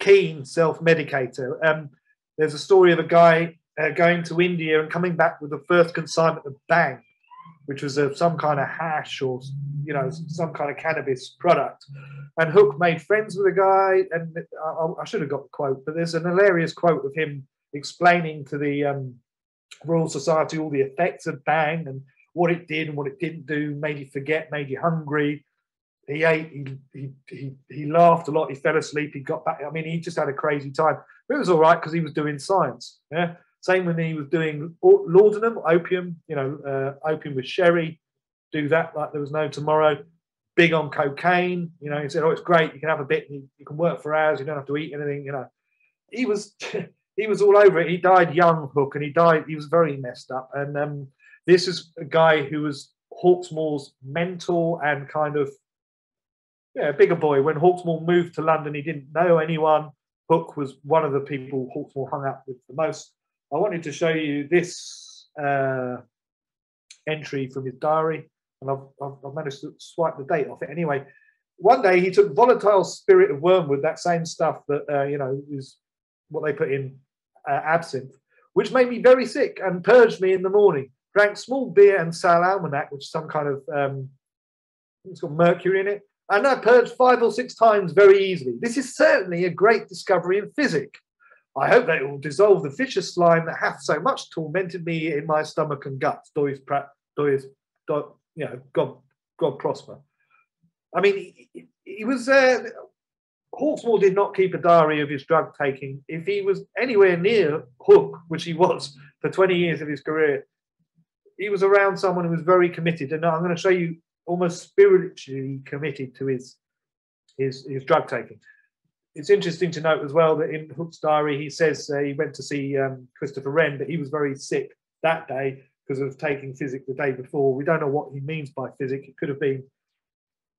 A: keen self-medicator. Um, there's a story of a guy uh, going to India and coming back with the first consignment of bang, which was some kind of hash or you know some kind of cannabis product. And Hooke made friends with a guy, and I, I should have got the quote, but there's an hilarious quote of him explaining to the um, Royal Society all the effects of bang and what it did and what it didn't do, made you forget, made you hungry. He ate, he, he, he, he laughed a lot, he fell asleep, he got back. I mean, he just had a crazy time. But it was all right because he was doing science. Yeah. Same when he was doing laudanum, opium, you know, uh, opium with sherry, do that like there was no tomorrow. Big on cocaine, you know, he said, Oh, it's great, you can have a bit, you, you can work for hours, you don't have to eat anything, you know. He was he was all over it. He died young, Hooke, and he died, he was very messed up. And um, this is a guy who was Hawksmoor's mentor and kind of yeah, bigger boy. When Hawksmoor moved to London, he didn't know anyone. Hooke was one of the people Hawksmoor hung out with the most. I wanted to show you this uh, entry from his diary, and I've, I've, managed to swipe the date off it anyway. One day he took volatile spirit of wormwood, that same stuff that uh, you know is what they put in uh, absinthe, which made me very sick and purged me in the morning. Drank small beer and sal ammoniac, which is some kind of um, it's got mercury in it, and I purged five or six times very easily. This is certainly a great discovery in physic. I hope that it will dissolve the vicious slime that hath so much tormented me in my stomach and guts. Dois, dois, do, you know, God, God prosper. I mean, he, he was uh, Hawksmoor did not keep a diary of his drug taking. If he was anywhere near Hooke, which he was for 20 years of his career, he was around someone who was very committed. And I'm going to show you almost spiritually committed to his his, his drug taking. It's interesting to note as well that in Hooke's diary, he says uh, he went to see um, Christopher Wren, but he was very sick that day because of taking physic the day before. We don't know what he means by physic. It could have been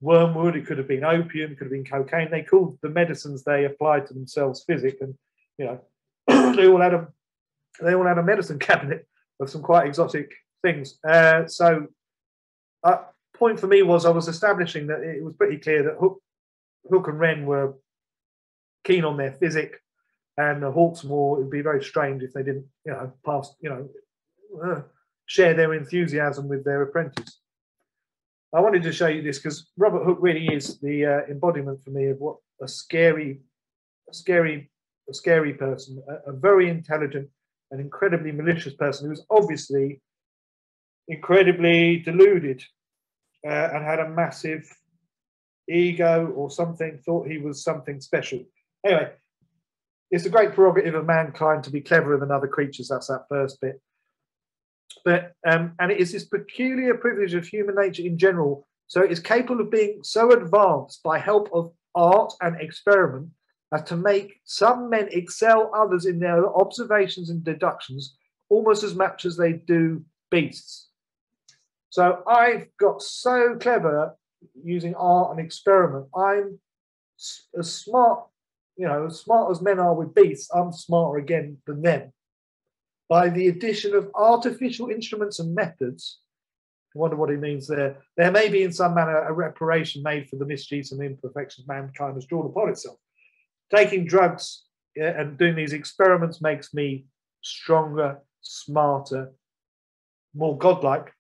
A: wormwood, it could have been opium, it could have been cocaine. They called the medicines they applied to themselves physic, and you know they all had a they all had a medicine cabinet of some quite exotic things. Uh, so, uh, point for me was I was establishing that it was pretty clear that Hooke, Hooke and Wren were keen on their physic, and the Hawksmoor. It would be very strange if they didn't, you know, pass, you know, uh, share their enthusiasm with their apprentice. I wanted to show you this because Robert Hooke really is the uh, embodiment for me of what a scary, a scary, a scary person, a, a very intelligent and incredibly malicious person who's obviously incredibly deluded uh, and had a massive ego or something, thought he was something special. Anyway, it's a great prerogative of mankind to be cleverer than other creatures. That's that first bit but um, and it is this peculiar privilege of human nature in general. So it is capable of being so advanced by help of art and experiment as to make some men excel others in their observations and deductions almost as much as they do beasts. So I've got so clever using art and experiment. I'm as smart, you know, as smart as men are with beasts. I'm smarter again than them by the addition of artificial instruments and methods. I wonder what he means there. There may be, in some manner, a reparation made for the mischiefs and imperfections mankind has drawn upon itself. Taking drugs and doing these experiments makes me stronger, smarter, more godlike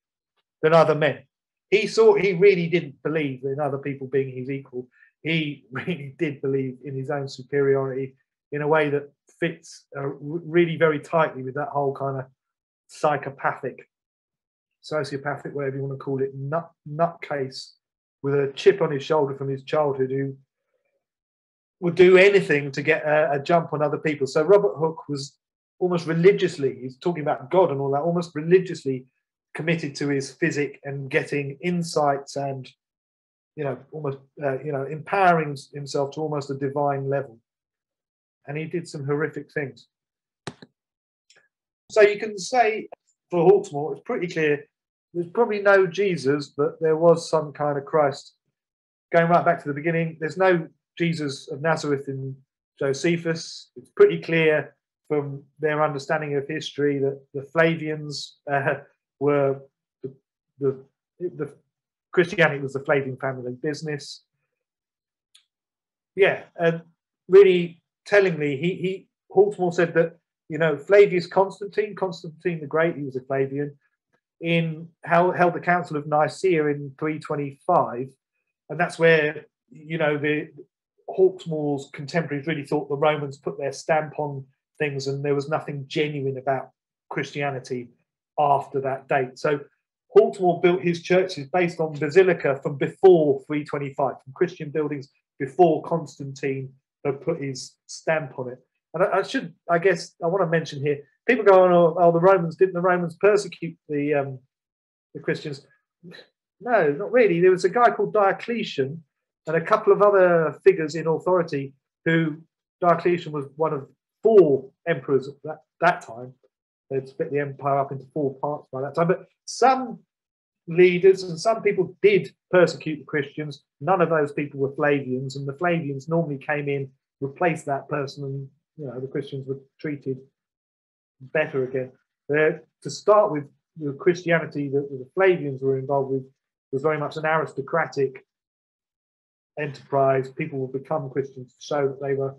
A: than other men. He thought he really didn't believe in other people being his equal. He really did believe in his own superiority in a way that fits uh, really very tightly with that whole kind of psychopathic, sociopathic, whatever you want to call it, nut nutcase with a chip on his shoulder from his childhood who would do anything to get a, a jump on other people. So Robert Hooke was almost religiously, he's talking about God and all that, almost religiously committed to his physic and getting insights and you know almost uh, you know empowering himself to almost a divine level and he did some horrific things. So you can say for Hawksmoor, it's pretty clear there's probably no Jesus, but there was some kind of Christ. Going right back to the beginning, there's no Jesus of Nazareth in Josephus. It's pretty clear from their understanding of history that the Flavians uh, were the, the, the Christianity was the Flavian family business. Yeah, really tellingly, he he Hawksmoor said that you know Flavius Constantine, Constantine the Great, he was a Flavian, in held, held the Council of Nicaea in 325, and that's where you know the Hawksmoor's contemporaries really thought the Romans put their stamp on things, and there was nothing genuine about Christianity after that date. So Hawksmoor built his churches based on basilica from before 325, from Christian buildings before Constantine put his stamp on it. And I, I should, I guess, I want to mention here. People go on, oh, oh the Romans didn't the Romans persecute the um, the Christians? No, not really. There was a guy called Diocletian and a couple of other figures in authority who Diocletian was one of four emperors at that, that time. They'd split the empire up into four parts by that time. But some leaders and some people did persecute the Christians. None of those people were Flavians, and the Flavians normally came in, replaced that person, and you know the Christians were treated better again. Uh, to start with, the Christianity that the Flavians were involved with was very much an aristocratic enterprise. People would become Christians to show that they were,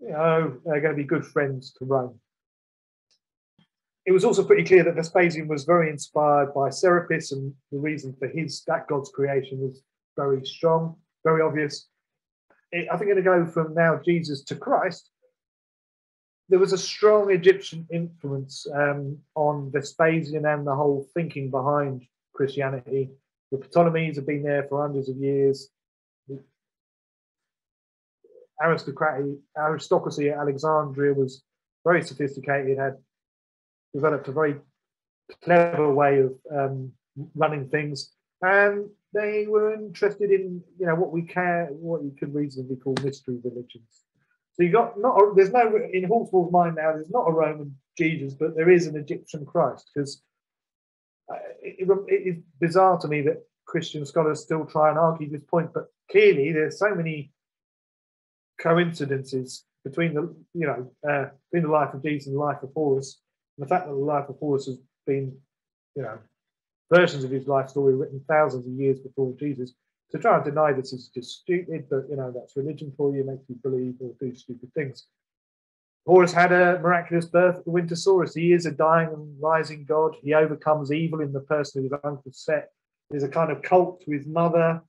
A: you know, they're going to be good friends to Rome. It was also pretty clear that Vespasian was very inspired by Serapis, and the reason for his that God's creation was very strong, very obvious. It, I think going to go from now Jesus to Christ. There was a strong Egyptian influence um, on Vespasian and the whole thinking behind Christianity. The Ptolemies have been there for hundreds of years aristocratic aristocracy at Alexandria was very sophisticated, had developed a very clever way of um, running things, and they were interested in you know what we can what you could reasonably call mystery religions. So you got not a, there's no in Hawksmoor's mind now there's not a Roman Jesus, but there is an Egyptian Christ because uh, it, it is bizarre to me that Christian scholars still try and argue this point, but clearly there's so many coincidences between the you know uh, between the life of Jesus and the life of Horus, and the fact that the life of Horus has been you know versions of his life story written thousands of years before Jesus. To try and deny this is just stupid, but you know that's religion for you, makes you believe or do stupid things. Horus had a miraculous birth at the winter solstice. He is a dying and rising god. He overcomes evil in the person of his uncle Set. There's a kind of cult his mother,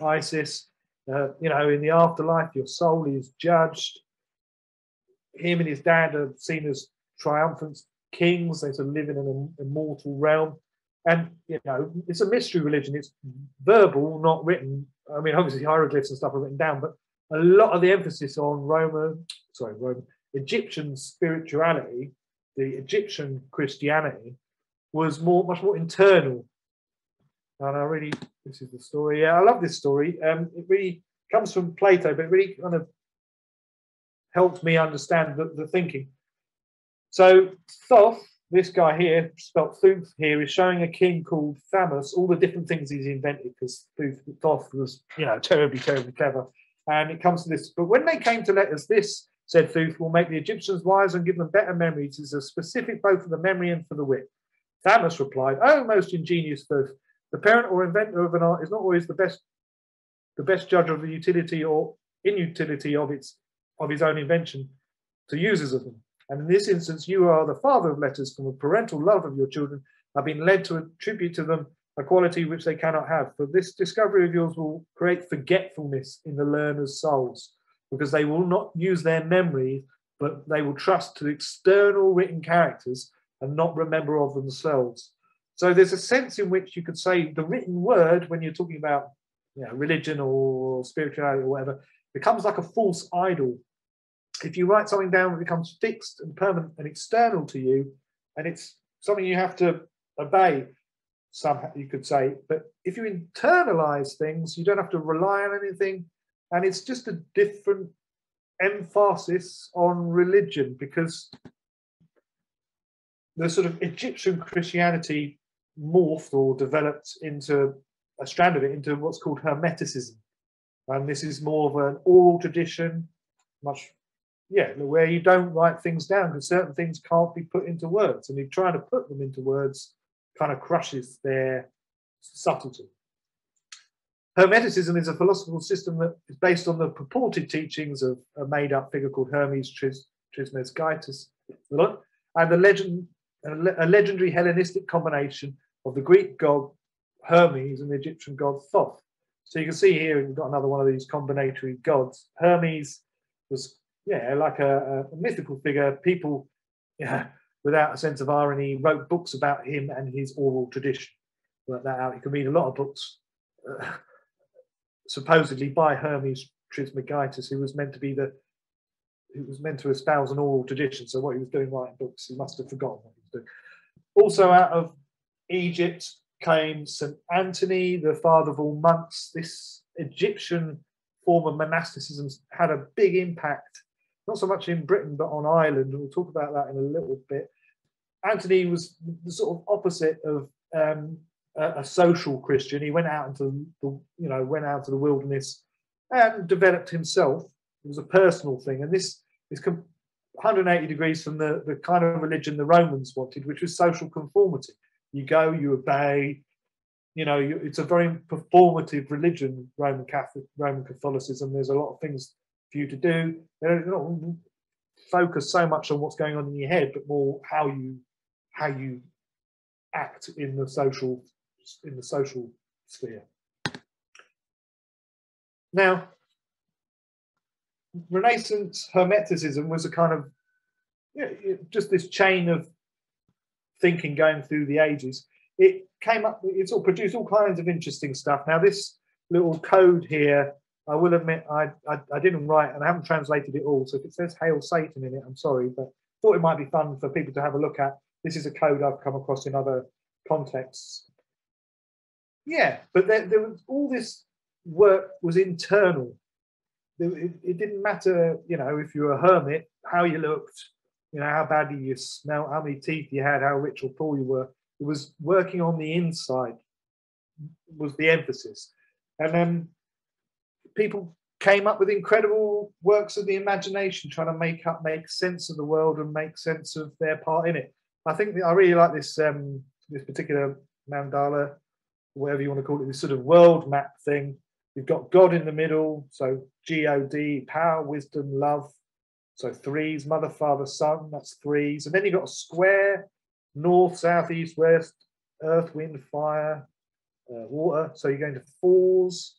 A: Isis. Uh, you know, in the afterlife, your soul is judged. Him and his dad are seen as triumphant kings. They sort of live in an immortal realm. And, you know, it's a mystery religion. It's verbal, not written. I mean, obviously, hieroglyphs and stuff are written down, but a lot of the emphasis on Roman, sorry, Roman, Egyptian spirituality, the Egyptian Christianity, was more, much more internal and I really, this is the story. Yeah, I love this story. Um, it really comes from Plato, but it really kind of helped me understand the, the thinking. So Thoth, this guy here, spelt Thuth here, is showing a king called Thamus all the different things he's invented because Thoth was, you know, terribly, terribly clever. And it comes to this. But when they came to let us this, said Thuth, will make the Egyptians wise and give them better memories. Is a specific both for the memory and for the wit. Thamus replied, Oh, most ingenious Thuth, the parent or inventor of an art is not always the best the best judge of the utility or inutility of its of his own invention to users of them. And in this instance, you are the father of letters from the parental love of your children, have been led to attribute to them a quality which they cannot have. For this discovery of yours will create forgetfulness in the learner's souls, because they will not use their memory, but they will trust to external written characters and not remember of themselves. So there's a sense in which you could say the written word, when you're talking about you know, religion or spirituality or whatever, becomes like a false idol. If you write something down, it becomes fixed and permanent and external to you, and it's something you have to obey. Somehow you could say, but if you internalize things, you don't have to rely on anything, and it's just a different emphasis on religion because the sort of Egyptian Christianity morphed or developed into uh, a strand of it into what's called Hermeticism. And this is more of an oral tradition, much yeah, where you don't write things down because certain things can't be put into words, and you trying to put them into words kind of crushes their subtlety. Hermeticism is a philosophical system that is based on the purported teachings of a made-up figure called Hermes Tris, Trismegistus, and the legend, a legendary Hellenistic combination of the Greek god Hermes and the Egyptian god Thoth. So you can see here we've got another one of these combinatory gods. Hermes was, yeah, like a, a mythical figure. People, yeah, without a sense of irony, wrote books about him and his oral tradition. Work that out. You can read a lot of books, uh, supposedly by Hermes Trismegistus, who was meant to be the, who was meant to espouse an oral tradition. So what he was doing writing books, he must have forgotten what he was doing. Also out of Egypt came St. Anthony, the father of all monks. This Egyptian form of monasticism had a big impact, not so much in Britain, but on Ireland. And we'll talk about that in a little bit. Anthony was the sort of opposite of um, a, a, social Christian. He went out into the, you know, went out to the wilderness and developed himself. It was a personal thing, and this is 180 degrees from the, the kind of religion the Romans wanted, which was social conformity. You go, you obey. You know, you, it's a very performative religion, Roman Catholic, Roman Catholicism. There's a lot of things for you to do. They don't, not focus so much on what's going on in your head, but more how you how you act in the social in the social sphere. Now, Renaissance Hermeticism was a kind of you know, just this chain of thinking going through the ages, it came up, it sort of produced all kinds of interesting stuff. Now, this little code here, I will admit I, I, I didn't write and I haven't translated it all. So if it says Hail Satan in it, I'm sorry, but thought it might be fun for people to have a look at. This is a code I've come across in other contexts. Yeah, but there, there was all this work was internal. It, it, didn't matter, you know, if you were a hermit, how you looked, you know, how badly you smell, how many teeth you had, how rich or poor you were. It was working on the inside was the emphasis. And then people came up with incredible works of the imagination, trying to make up, make sense of the world and make sense of their part in it. I think I really like this um, this particular mandala, whatever you want to call it, this sort of world map thing. You've got God in the middle, so G O D, power, wisdom, love, so threes, mother, father, son, that's threes. And then you've got a square, north, south, east, west, earth, wind, fire, uh, water. So you're going to fours.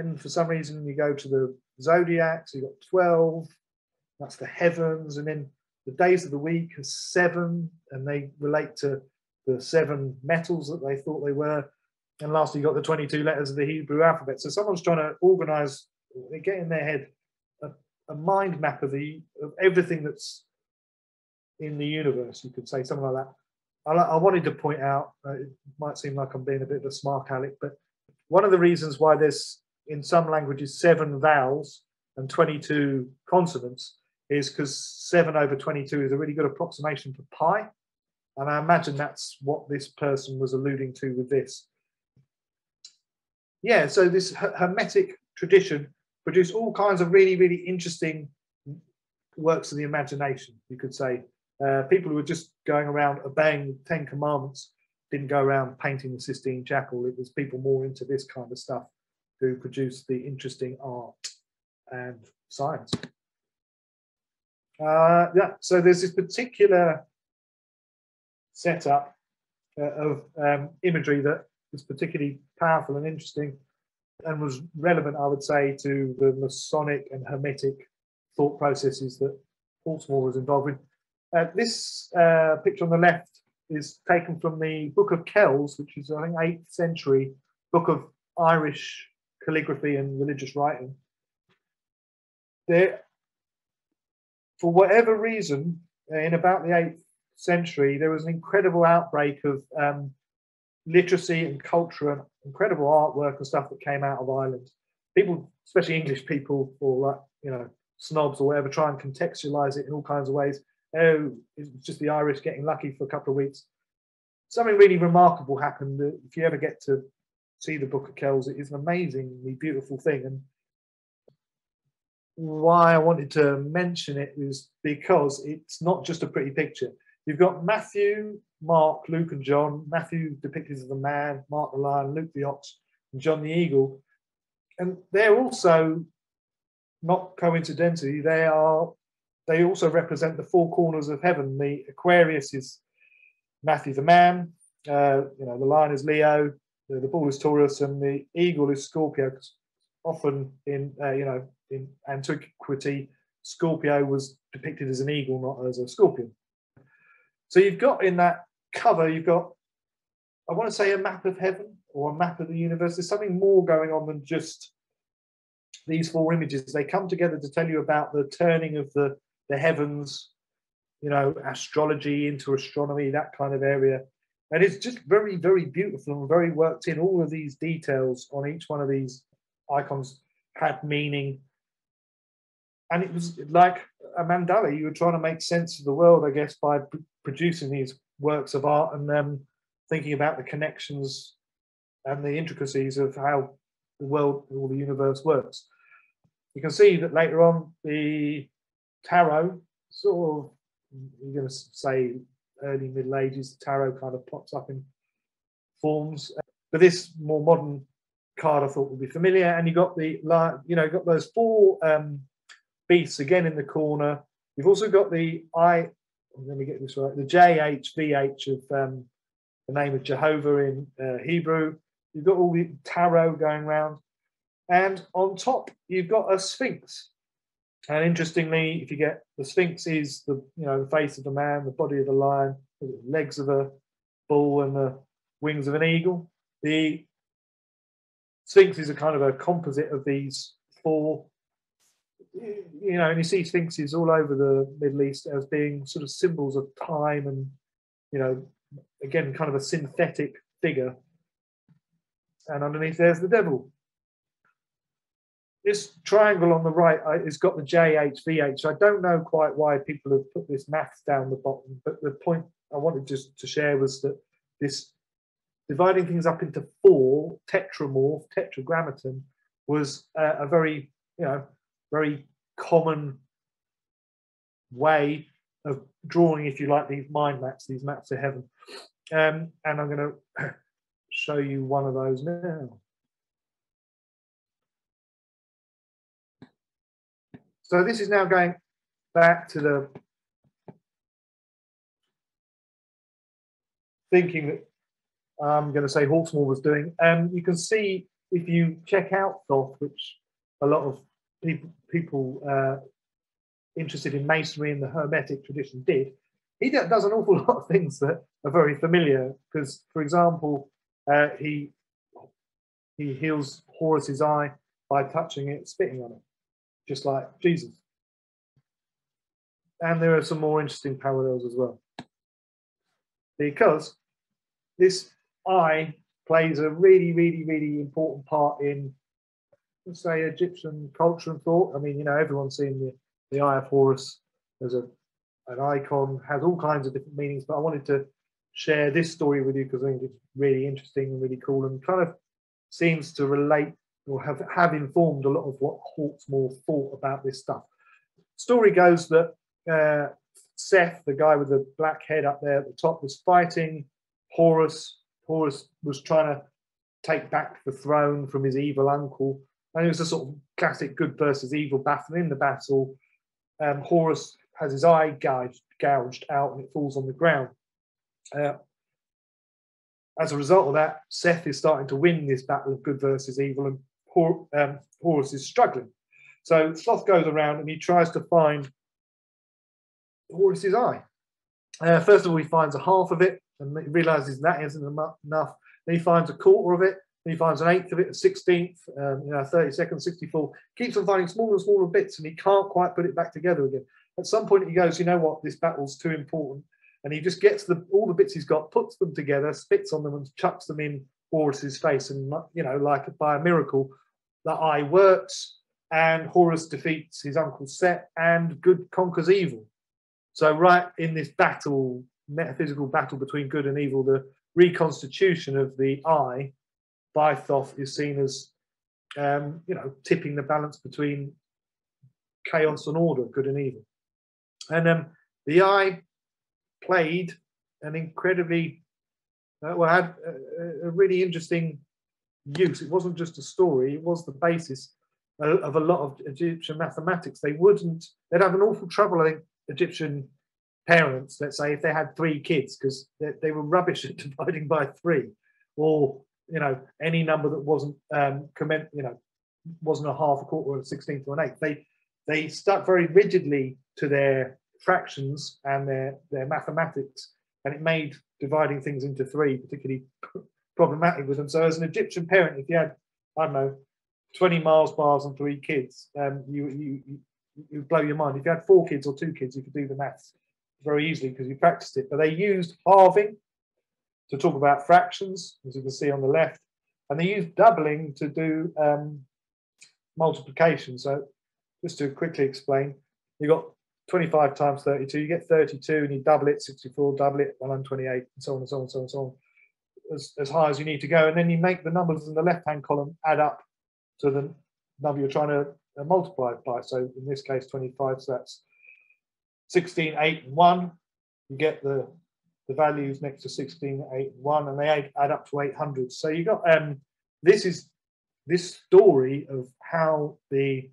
A: Then for some reason you go to the zodiac, so you've got 12, that's the heavens. And then the days of the week are seven, and they relate to the seven metals that they thought they were. And lastly, you've got the 22 letters of the Hebrew alphabet. So someone's trying to organize, they get in their head a mind map of the of everything that's in the universe. You could say something like that. I, I wanted to point out. Uh, it might seem like I'm being a bit of a smart aleck, but one of the reasons why there's in some languages seven vowels and 22 consonants is because seven over 22 is a really good approximation for pi. And I imagine that's what this person was alluding to with this. Yeah, so this Hermetic tradition produced all kinds of really, really interesting works of the imagination, you could say. Uh, people who were just going around obeying the Ten Commandments didn't go around painting the Sistine Chapel. It was people more into this kind of stuff who produced the interesting art and science. Uh, yeah, so there's this particular setup uh, of um, imagery that is particularly powerful and interesting and was relevant, I would say, to the Masonic and Hermetic thought processes that Hawksmoor was involved in. Uh, this uh, picture on the left is taken from the Book of Kells, which is, I think, 8th century book of Irish calligraphy and religious writing. There, for whatever reason, in about the 8th century, there was an incredible outbreak of um, literacy and culture and incredible artwork and stuff that came out of Ireland. People, especially English people, or like you know snobs or whatever, try and contextualize it in all kinds of ways. Oh, it's just the Irish getting lucky for a couple of weeks. Something really remarkable happened. If you ever get to see the Book of Kells, it is an amazingly beautiful thing. And why I wanted to mention it is because it's not just a pretty picture. You've got Matthew, Mark, Luke, and John. Matthew depicted as the man, Mark the lion, Luke the ox, and John the eagle. And they're also not coincidentally, they are they also represent the four corners of heaven. The Aquarius is Matthew the man, uh, you know, the lion is Leo, the, the bull is Taurus, and the eagle is Scorpio. Often in uh, you know in antiquity, Scorpio was depicted as an eagle, not as a scorpion. So you've got in that cover, you've got, I want to say, a map of heaven or a map of the universe. There's something more going on than just these four images. They come together to tell you about the turning of the, the heavens, you know, astrology into astronomy, that kind of area. And it's just very, very beautiful and very worked in. All of these details on each one of these icons had meaning. And it was like a mandala. You were trying to make sense of the world, I guess, by p- producing these works of art and then thinking about the connections and the intricacies of how the world or the universe works. You can see that later on the tarot, sort of, you're going to say early Middle Ages, the tarot kind of pops up in forms. But this more modern card I thought would be familiar. And you've got the, you know, got those four um, beasts again in the corner. You've also got the I, let me get this right, the JHVH of um, the name of Jehovah in uh, Hebrew. You've got all the tarot going around. And on top, you've got a sphinx. And interestingly, if you get the sphinx is the you know the face of the man, the body of the lion, the legs of a bull, and the wings of an eagle. The sphinx is a kind of a composite of these four. You know, and you see sphinxes all over the Middle East as being sort of symbols of time and you know, again, kind of a synthetic figure. And underneath there's the devil, this triangle on the right uh, has got the JHVH. So I don't know quite why people have put this maths down the bottom, but the point I wanted just to share was that this dividing things up into four tetramorph, tetragrammaton, was uh, a very, you know, very common way of drawing, if you like, these mind maps, these maps of heaven. Um, and I'm going to show you one of those now. So this is now going back to the thinking that I'm going to say Hawksmoor was doing. And um, you can see if you check out Thoth, which a lot of people people uh, interested in masonry and the Hermetic tradition did, he does an awful lot of things that are very familiar. Because, for example, uh, he he heals Horus's eye by touching it, spitting on it just like Jesus. And there are some more interesting parallels as well. Because this eye plays a really, really, really important part in, let's say, Egyptian culture and thought. I mean, you know, everyone's seen the, the Eye of Horus as a, an icon, has all kinds of different meanings, but I wanted to share this story with you because I think it's really interesting and really cool and kind of seems to relate or have, have informed a lot of what Hawksmoor thought about this stuff. Story goes that uh, Seth, the guy with the black head up there at the top, was fighting Horus. Horus was trying to take back the throne from his evil uncle. And it was a sort of classic good versus evil battle. In the battle, um, Horus has his eye gouged, gouged out and it falls on the ground. Uh, as a result of that, Seth is starting to win this battle of good versus evil, and Hor- um, is struggling. So Thoth goes around and he tries to find Horus's eye. Uh, first of all, he finds a half of it and realizes that isn't enough. Then he finds a quarter of it. Then he finds an eighth of it, a sixteenth, um, you know, 32nd, 64. Keeps on finding smaller and smaller bits and he can't quite put it back together again. At some point, he goes, you know what, this battle's too important. And he just gets the all the bits he's got, puts them together, spits on them, and chucks them in Horus's face. And, you know, like by a miracle, the eye works and Horus defeats his uncle Set and good conquers evil. So, right in this battle, metaphysical battle between good and evil, the reconstitution of the eye by Thoth is seen as, um, you know, tipping the balance between chaos and order, good and evil. And um, the eye played an incredibly, uh, well, had a, a, really interesting use. It wasn't just a story, it was the basis of, of a lot of Egyptian mathematics. They wouldn't, they'd have an awful trouble, I think, Egyptian parents, let's say, if they had three kids, because they, they, were rubbish at dividing by three, or you know, any number that wasn't um, comment, you know, wasn't a half, a quarter, or a sixteenth, or an eighth. They they stuck very rigidly to their fractions and their their mathematics, and it made dividing things into three particularly problematic with them. So, as an Egyptian parent, if you had, I don't know, 20 Mars bars and three kids, um, you, you, you, you blow your mind. If you had four kids or two kids, you could do the maths very easily because you practiced it. But they used halving to talk about fractions, as you can see on the left, and they used doubling to do um, multiplication. So just to quickly explain, you've got 25 times 32, you get 32 and you double it, 64, double it, 128, and so on and so on and so on and so on, as, as high as you need to go. And then you make the numbers in the left-hand column add up to the number you're trying to uh, multiply by. So in this case, 25, so that's 16, 8, and 1. You get the, the values next to 16, 8, and 1, and they add, add up to 800. So you got um, this is this story of how the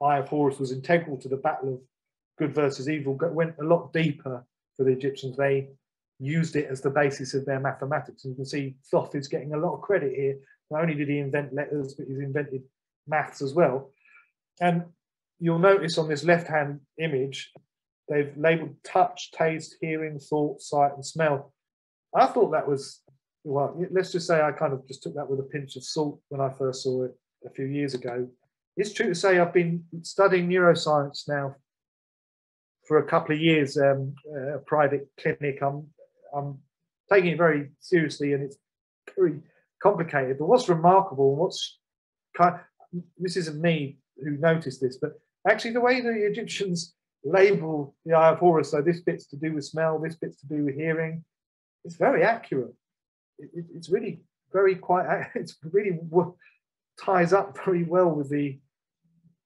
A: Eye of Horus was integral to the battle of good versus evil went a lot deeper for the Egyptians. They used it as the basis of their mathematics. And you can see Thoth is getting a lot of credit here. Not only did he invent letters, but he's invented maths as well. And you'll notice on this left-hand image, they've labeled touch, taste, hearing, thought, sight, and smell. I thought that was, well, let's just say I kind of just took that with a pinch of salt when I first saw it a few years ago. It's true to say I've been studying neuroscience now for a couple of years, um, a private clinic. I'm, I'm taking it very seriously and it's very complicated. But what's remarkable, what's kind of, this isn't me who noticed this, but actually the way the Egyptians label the eye of Horus, so this bit's to do with smell, this bit's to do with hearing, it's very accurate. It, it, it's really very quite, it's really ties up very well with the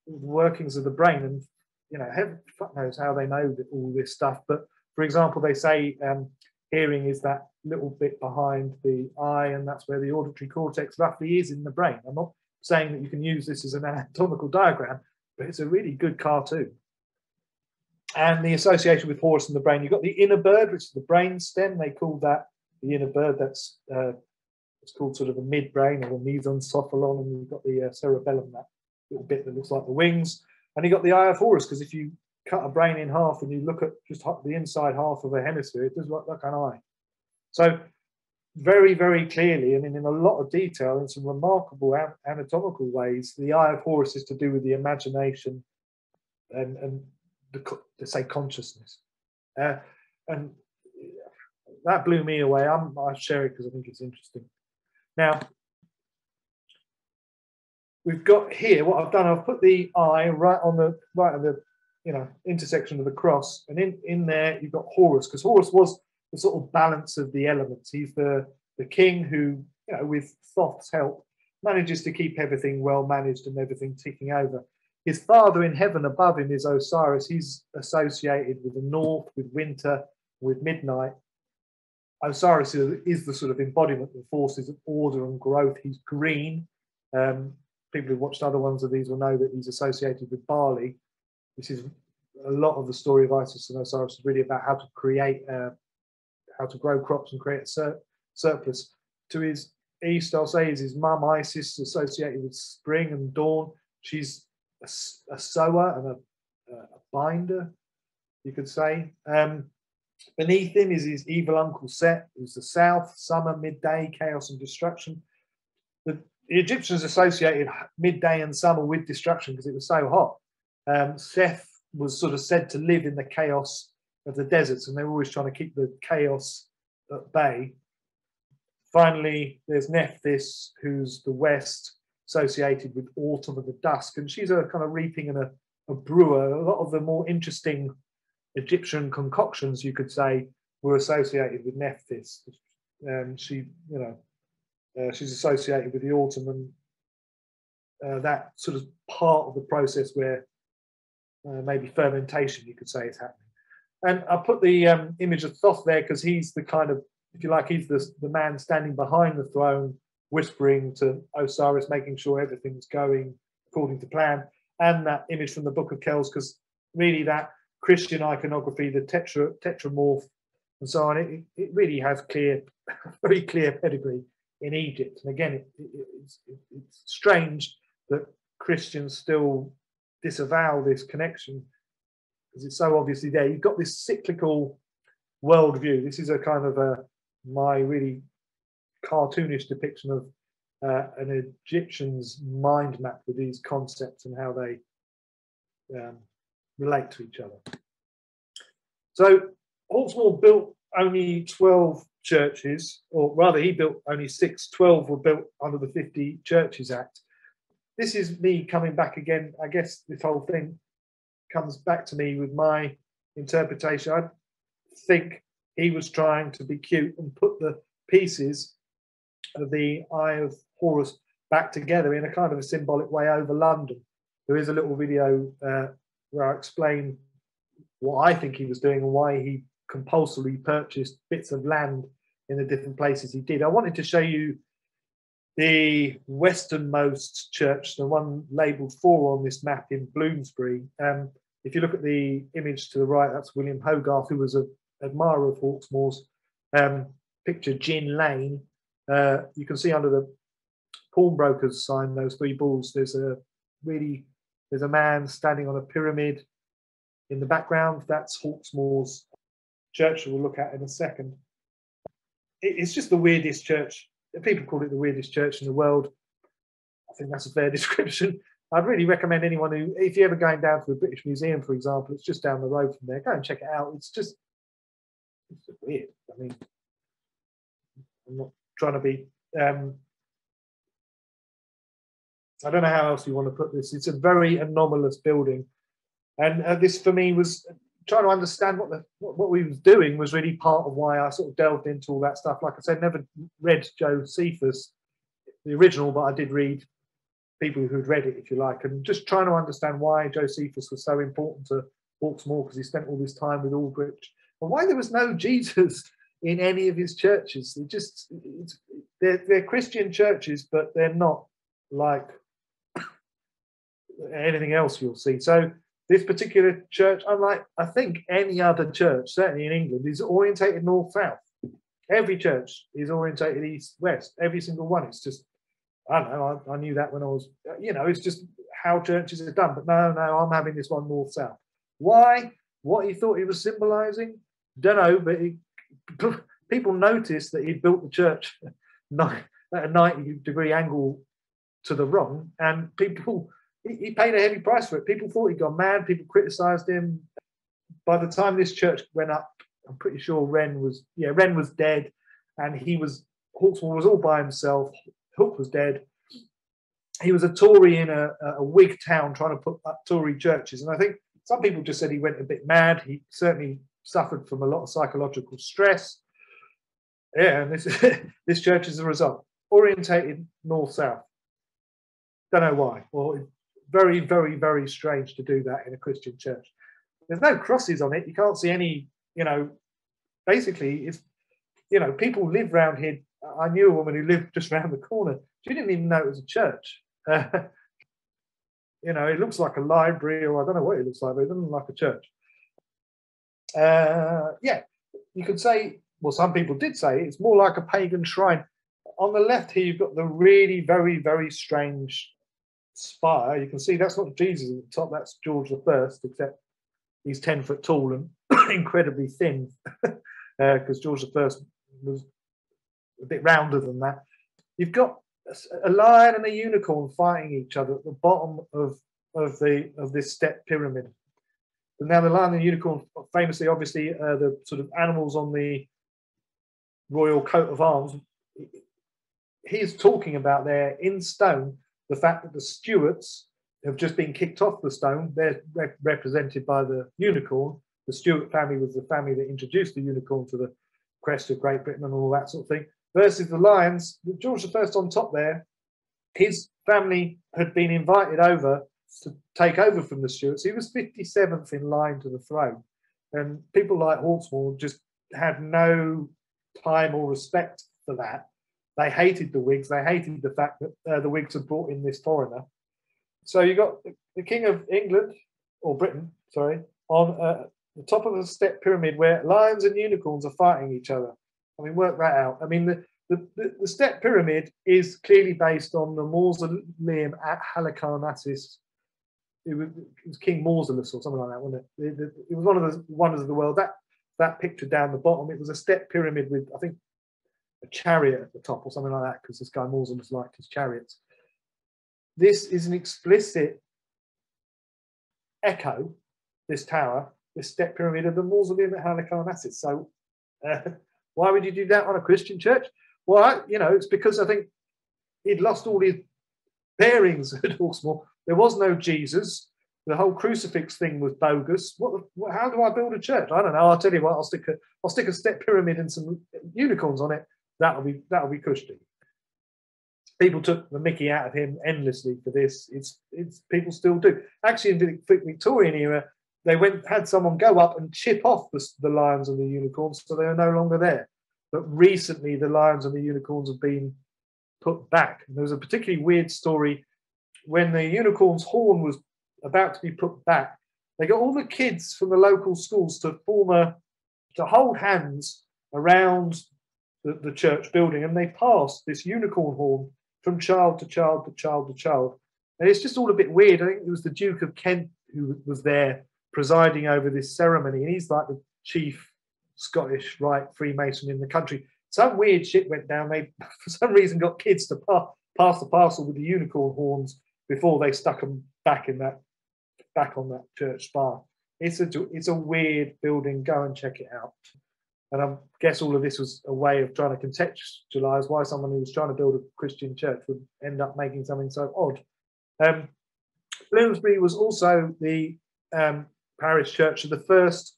A: workings of the brain. And, you know, heaven fuck knows how they know that, all this stuff. But for example, they say um, hearing is that little bit behind the eye, and that's where the auditory cortex roughly is in the brain. I'm not saying that you can use this as an anatomical diagram, but it's a really good cartoon. And the association with Horus and the brain, you've got the inner bird, which is the brain stem. They call that the inner bird. That's uh, it's called sort of a midbrain or mesencephalon, and you've got the uh, cerebellum, that little bit that looks like the wings. And you've got the eye of Horus, because if you cut a brain in half and you look at just the inside half of a hemisphere, it does look like an eye. So very, very clearly and in a lot of detail, in some remarkable anatomical ways, the eye of Horus is to do with the imagination and, and the, the say consciousness. Uh, and that blew me away. I'm, I share it because I think it's interesting. Now, we've got here what I've done. I've put the eye right on the right on the you know intersection of the cross, and in in there you've got Horus because Horus was the sort of balance of the elements. He's the the king who, you know, with Thoth's help, manages to keep everything well managed and everything ticking over. His father in heaven above him is Osiris. He's associated with the north, with winter, with midnight. Osiris is the sort of embodiment of forces of order and growth. He's green. Um, people who've watched other ones of these will know that he's associated with barley. This is a lot of the story of Isis and Osiris is really about how to create, uh, how to grow crops and create a sur- surplus. To his east, I'll say, is his mum Isis, associated with spring and dawn. She's a, a sower and a, a, binder, you could say. Um, beneath him is his evil uncle Set, who's the south, summer, midday, chaos and destruction. The, the Egyptians associated midday and summer with destruction because it was so hot. Um, Seth was sort of said to live in the chaos of the deserts, and they were always trying to keep the chaos at bay. Finally, there's Nephthys, who's the west, associated with autumn and the dusk, and she's a kind of reaping and a, a brewer. A lot of the more interesting Egyptian concoctions, you could say, were associated with Nephthys. And she, you know, uh, she's associated with the autumn and uh, that sort of part of the process where uh, maybe fermentation, you could say, is happening. And I put the um, image of Thoth there because he's the kind of, if you like, he's the, the man standing behind the throne, whispering to Osiris, making sure everything's going according to plan. And that image from the Book of Kells, because really that Christian iconography, the tetra, tetramorph, and so on, it, it really has clear, very clear pedigree in Egypt. And again, it, it, it's, it's strange that Christians still disavow this connection because it's so obviously there. You've got this cyclical worldview. This is a kind of a my really cartoonish depiction of uh, an Egyptian's mind map with these concepts and how they um, relate to each other. So Hawksmoor built only 12 churches, or rather, he built only six, 12 were built under the 50 Churches Act. This is me coming back again. I guess this whole thing comes back to me with my interpretation. I think he was trying to be cute and put the pieces of the Eye of Horus back together in a kind of a symbolic way over London. There is a little video uh, where I explain what I think he was doing and why he compulsorily purchased bits of land in the different places he did. I wanted to show you the westernmost church, the one labelled four on this map in Bloomsbury. Um, if you look at the image to the right, that's William Hogarth, who was an admirer of Hawksmoor's. Um, picture Gin Lane. Uh, you can see under the pawnbroker's sign, those three bulls, there's a really, there's a man standing on a pyramid in the background. That's Hawksmoor's church we'll look at in a second. It's just the weirdest church. People call it the weirdest church in the world. I think that's a fair description. I'd really recommend anyone who, if you're ever going down to the British Museum, for example, it's just down the road from there. Go and check it out. It's just, it's weird. I mean, I'm not trying to be. Um, I don't know how else you want to put this. It's a very anomalous building, and uh, this for me was trying to understand what the what, we was doing was really part of why I sort of delved into all that stuff. Like I said, never read Joe Josephus, the original, but I did read people who'd read it, if you like, and just trying to understand why Josephus was so important to Hawksmoor because he spent all this time with Aldrich, and why there was no Jesus in any of his churches. They just they're, they're Christian churches, but they're not like anything else you'll see. So this particular church, unlike I think any other church, certainly in England, is orientated north south. Every church is orientated east west. Every single one. It's just I don't know. I, I, knew that when I was, you know, it's just how churches are done. But no, no, I'm having this one north south. Why? What he thought he was symbolising? Don't know. But he, people noticed that he'd built the church at a 90 degree angle to the wrong, and people he, paid a heavy price for it. People thought he'd gone mad. People criticised him. By the time this church went up, I'm pretty sure Wren was yeah Wren was dead, and he was Hawksmoor was all by himself. Hooke was dead. He was a Tory in a, a Whig town trying to put up Tory churches, and I think some people just said he went a bit mad. He certainly suffered from a lot of psychological stress. Yeah, and this this church is a result. Orientated north south. Don't know why. Well, very, very, very strange to do that in a Christian church. There's no crosses on it. You can't see any. You know, basically, it's you know, people live around here. I knew a woman who lived just around the corner. She didn't even know it was a church. You know, it looks like a library, or I don't know what it looks like, but it doesn't look like a church. Uh, yeah, you could say, well, some people did say it's more like a pagan shrine. On the left here, you've got the really very, very strange spire. You can see that's not Jesus at the top, that's George the First, except he's 10 foot tall and incredibly thin because uh, George the First was a bit rounder than that. You've got a lion and a unicorn fighting each other at the bottom of, of the of this step pyramid. And now the lion and the unicorn, famously, obviously, uh, the sort of animals on the royal coat of arms. He's talking about there in stone the fact that the Stuarts have just been kicked off the stone. They're re- represented by the unicorn. The Stuart family was the family that introduced the unicorn to the crest of Great Britain and all that sort of thing. Versus the lions, George I on top there, his family had been invited over to take over from the Stuarts. He was 57th in line to the throne. And people like Hawksmoor just had no time or respect for that. They hated the Whigs. They hated the fact that uh, the Whigs had brought in this foreigner. So you got the King of England, or Britain, sorry, on uh, the top of a step pyramid where lions and unicorns are fighting each other. I mean, work that out. I mean, the, the, the, step pyramid is clearly based on the mausoleum at Halicarnassus. It was, it was King Mausolus or something like that, wasn't it? It, it was one of the wonders of the world. That that picture down the bottom, it was a step pyramid with, I think, a chariot at the top or something like that, because this guy Mausolus liked his chariots. This is an explicit echo, this tower, this step pyramid of the mausoleum at Halicarnassus. So, uh, why would you do that on a Christian church? Well, you know, it's because I think he'd lost all his bearings at Hawksmoor. There was no Jesus. The whole crucifix thing was bogus. What, How do I build a church? I don't know. I'll tell you what. I'll stick a I'll stick a step pyramid and some unicorns on it. That'll be that'll be cushy. People took the Mickey out of him endlessly for this. It's it's people still do. Actually, in the Victorian era, they went had someone go up and chip off the, the lions and the unicorns, so they are no longer there. But recently, the lions and the unicorns have been put back. And there was a particularly weird story when the unicorn's horn was about to be put back. They got all the kids from the local schools to form a to hold hands around the, the church building, and they passed this unicorn horn from child to child to child to child. And it's just all a bit weird. I think it was the Duke of Kent who was there presiding over this ceremony, and he's like the chief Scottish Rite Freemason in the country. Some weird shit went down. They, for some reason, got kids to pa- pass the parcel with the unicorn horns before they stuck them back in that back on that church spire. It's a it's a weird building. Go and check it out. And I guess all of this was a way of trying to contextualize why someone who was trying to build a Christian church would end up making something so odd. Um, Bloomsbury was also the um, parish church of the first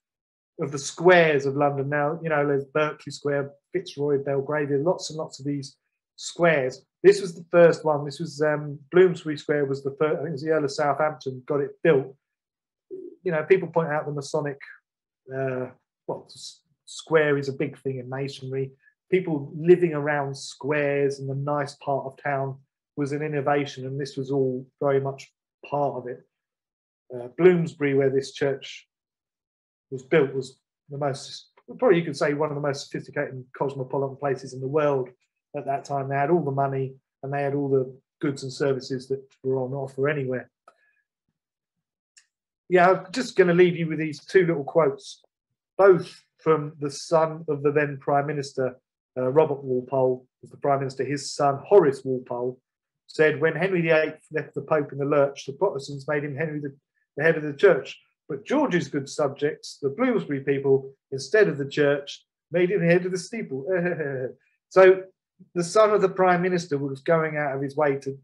A: of the squares of London. Now, you know, there's Berkeley Square, Fitzroy, Belgravia, lots and lots of these squares. This was the first one. This was um, Bloomsbury Square was the first. I think it was the Earl of Southampton got it built. You know, people point out the Masonic. Uh, well, square is a big thing in masonry. People living around squares and the nice part of town was an innovation, and this was all very much part of it. Uh, Bloomsbury, where this church was built was the most, probably you could say, one of the most sophisticated and cosmopolitan places in the world at that time. They had all the money and they had all the goods and services that were on offer anywhere. Yeah, I'm just going to leave you with these two little quotes, both from the son of the then Prime Minister, uh, Robert Walpole, was the Prime Minister. His son, Horace Walpole, said, When Henry VIII left the Pope in the lurch, the Protestants made him Henry the, the head of the church. But George's good subjects, the Bloomsbury people, instead of the church, made him head of the steeple. so the son of the prime minister was going out of his way to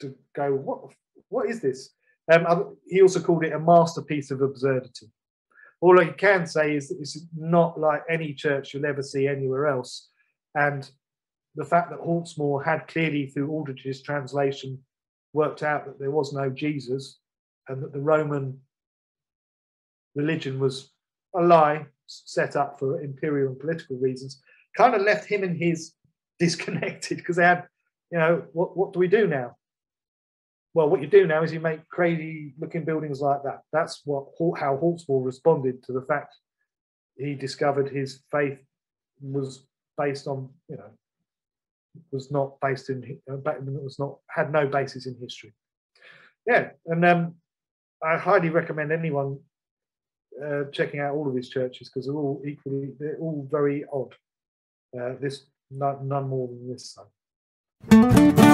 A: to go, what what is this? Um, he also called it a masterpiece of absurdity. All I can say is that it's not like any church you'll ever see anywhere else. And the fact that Hawksmoor had clearly, through Aldrich's translation, worked out that there was no Jesus and that the Roman religion was a lie set up for imperial and political reasons, kind of left him and his disconnected because they had, you know, what, what do we do now? Well, what you do now is you make crazy looking buildings like that. That's what how Hawksmoor responded to the fact he discovered his faith was based on, you know, was not based in, uh, was not had no basis in history. Yeah, and um, I highly recommend anyone uh, checking out all of these churches because they're all equally, they're all very odd. Uh, this, none, none more than this. Son.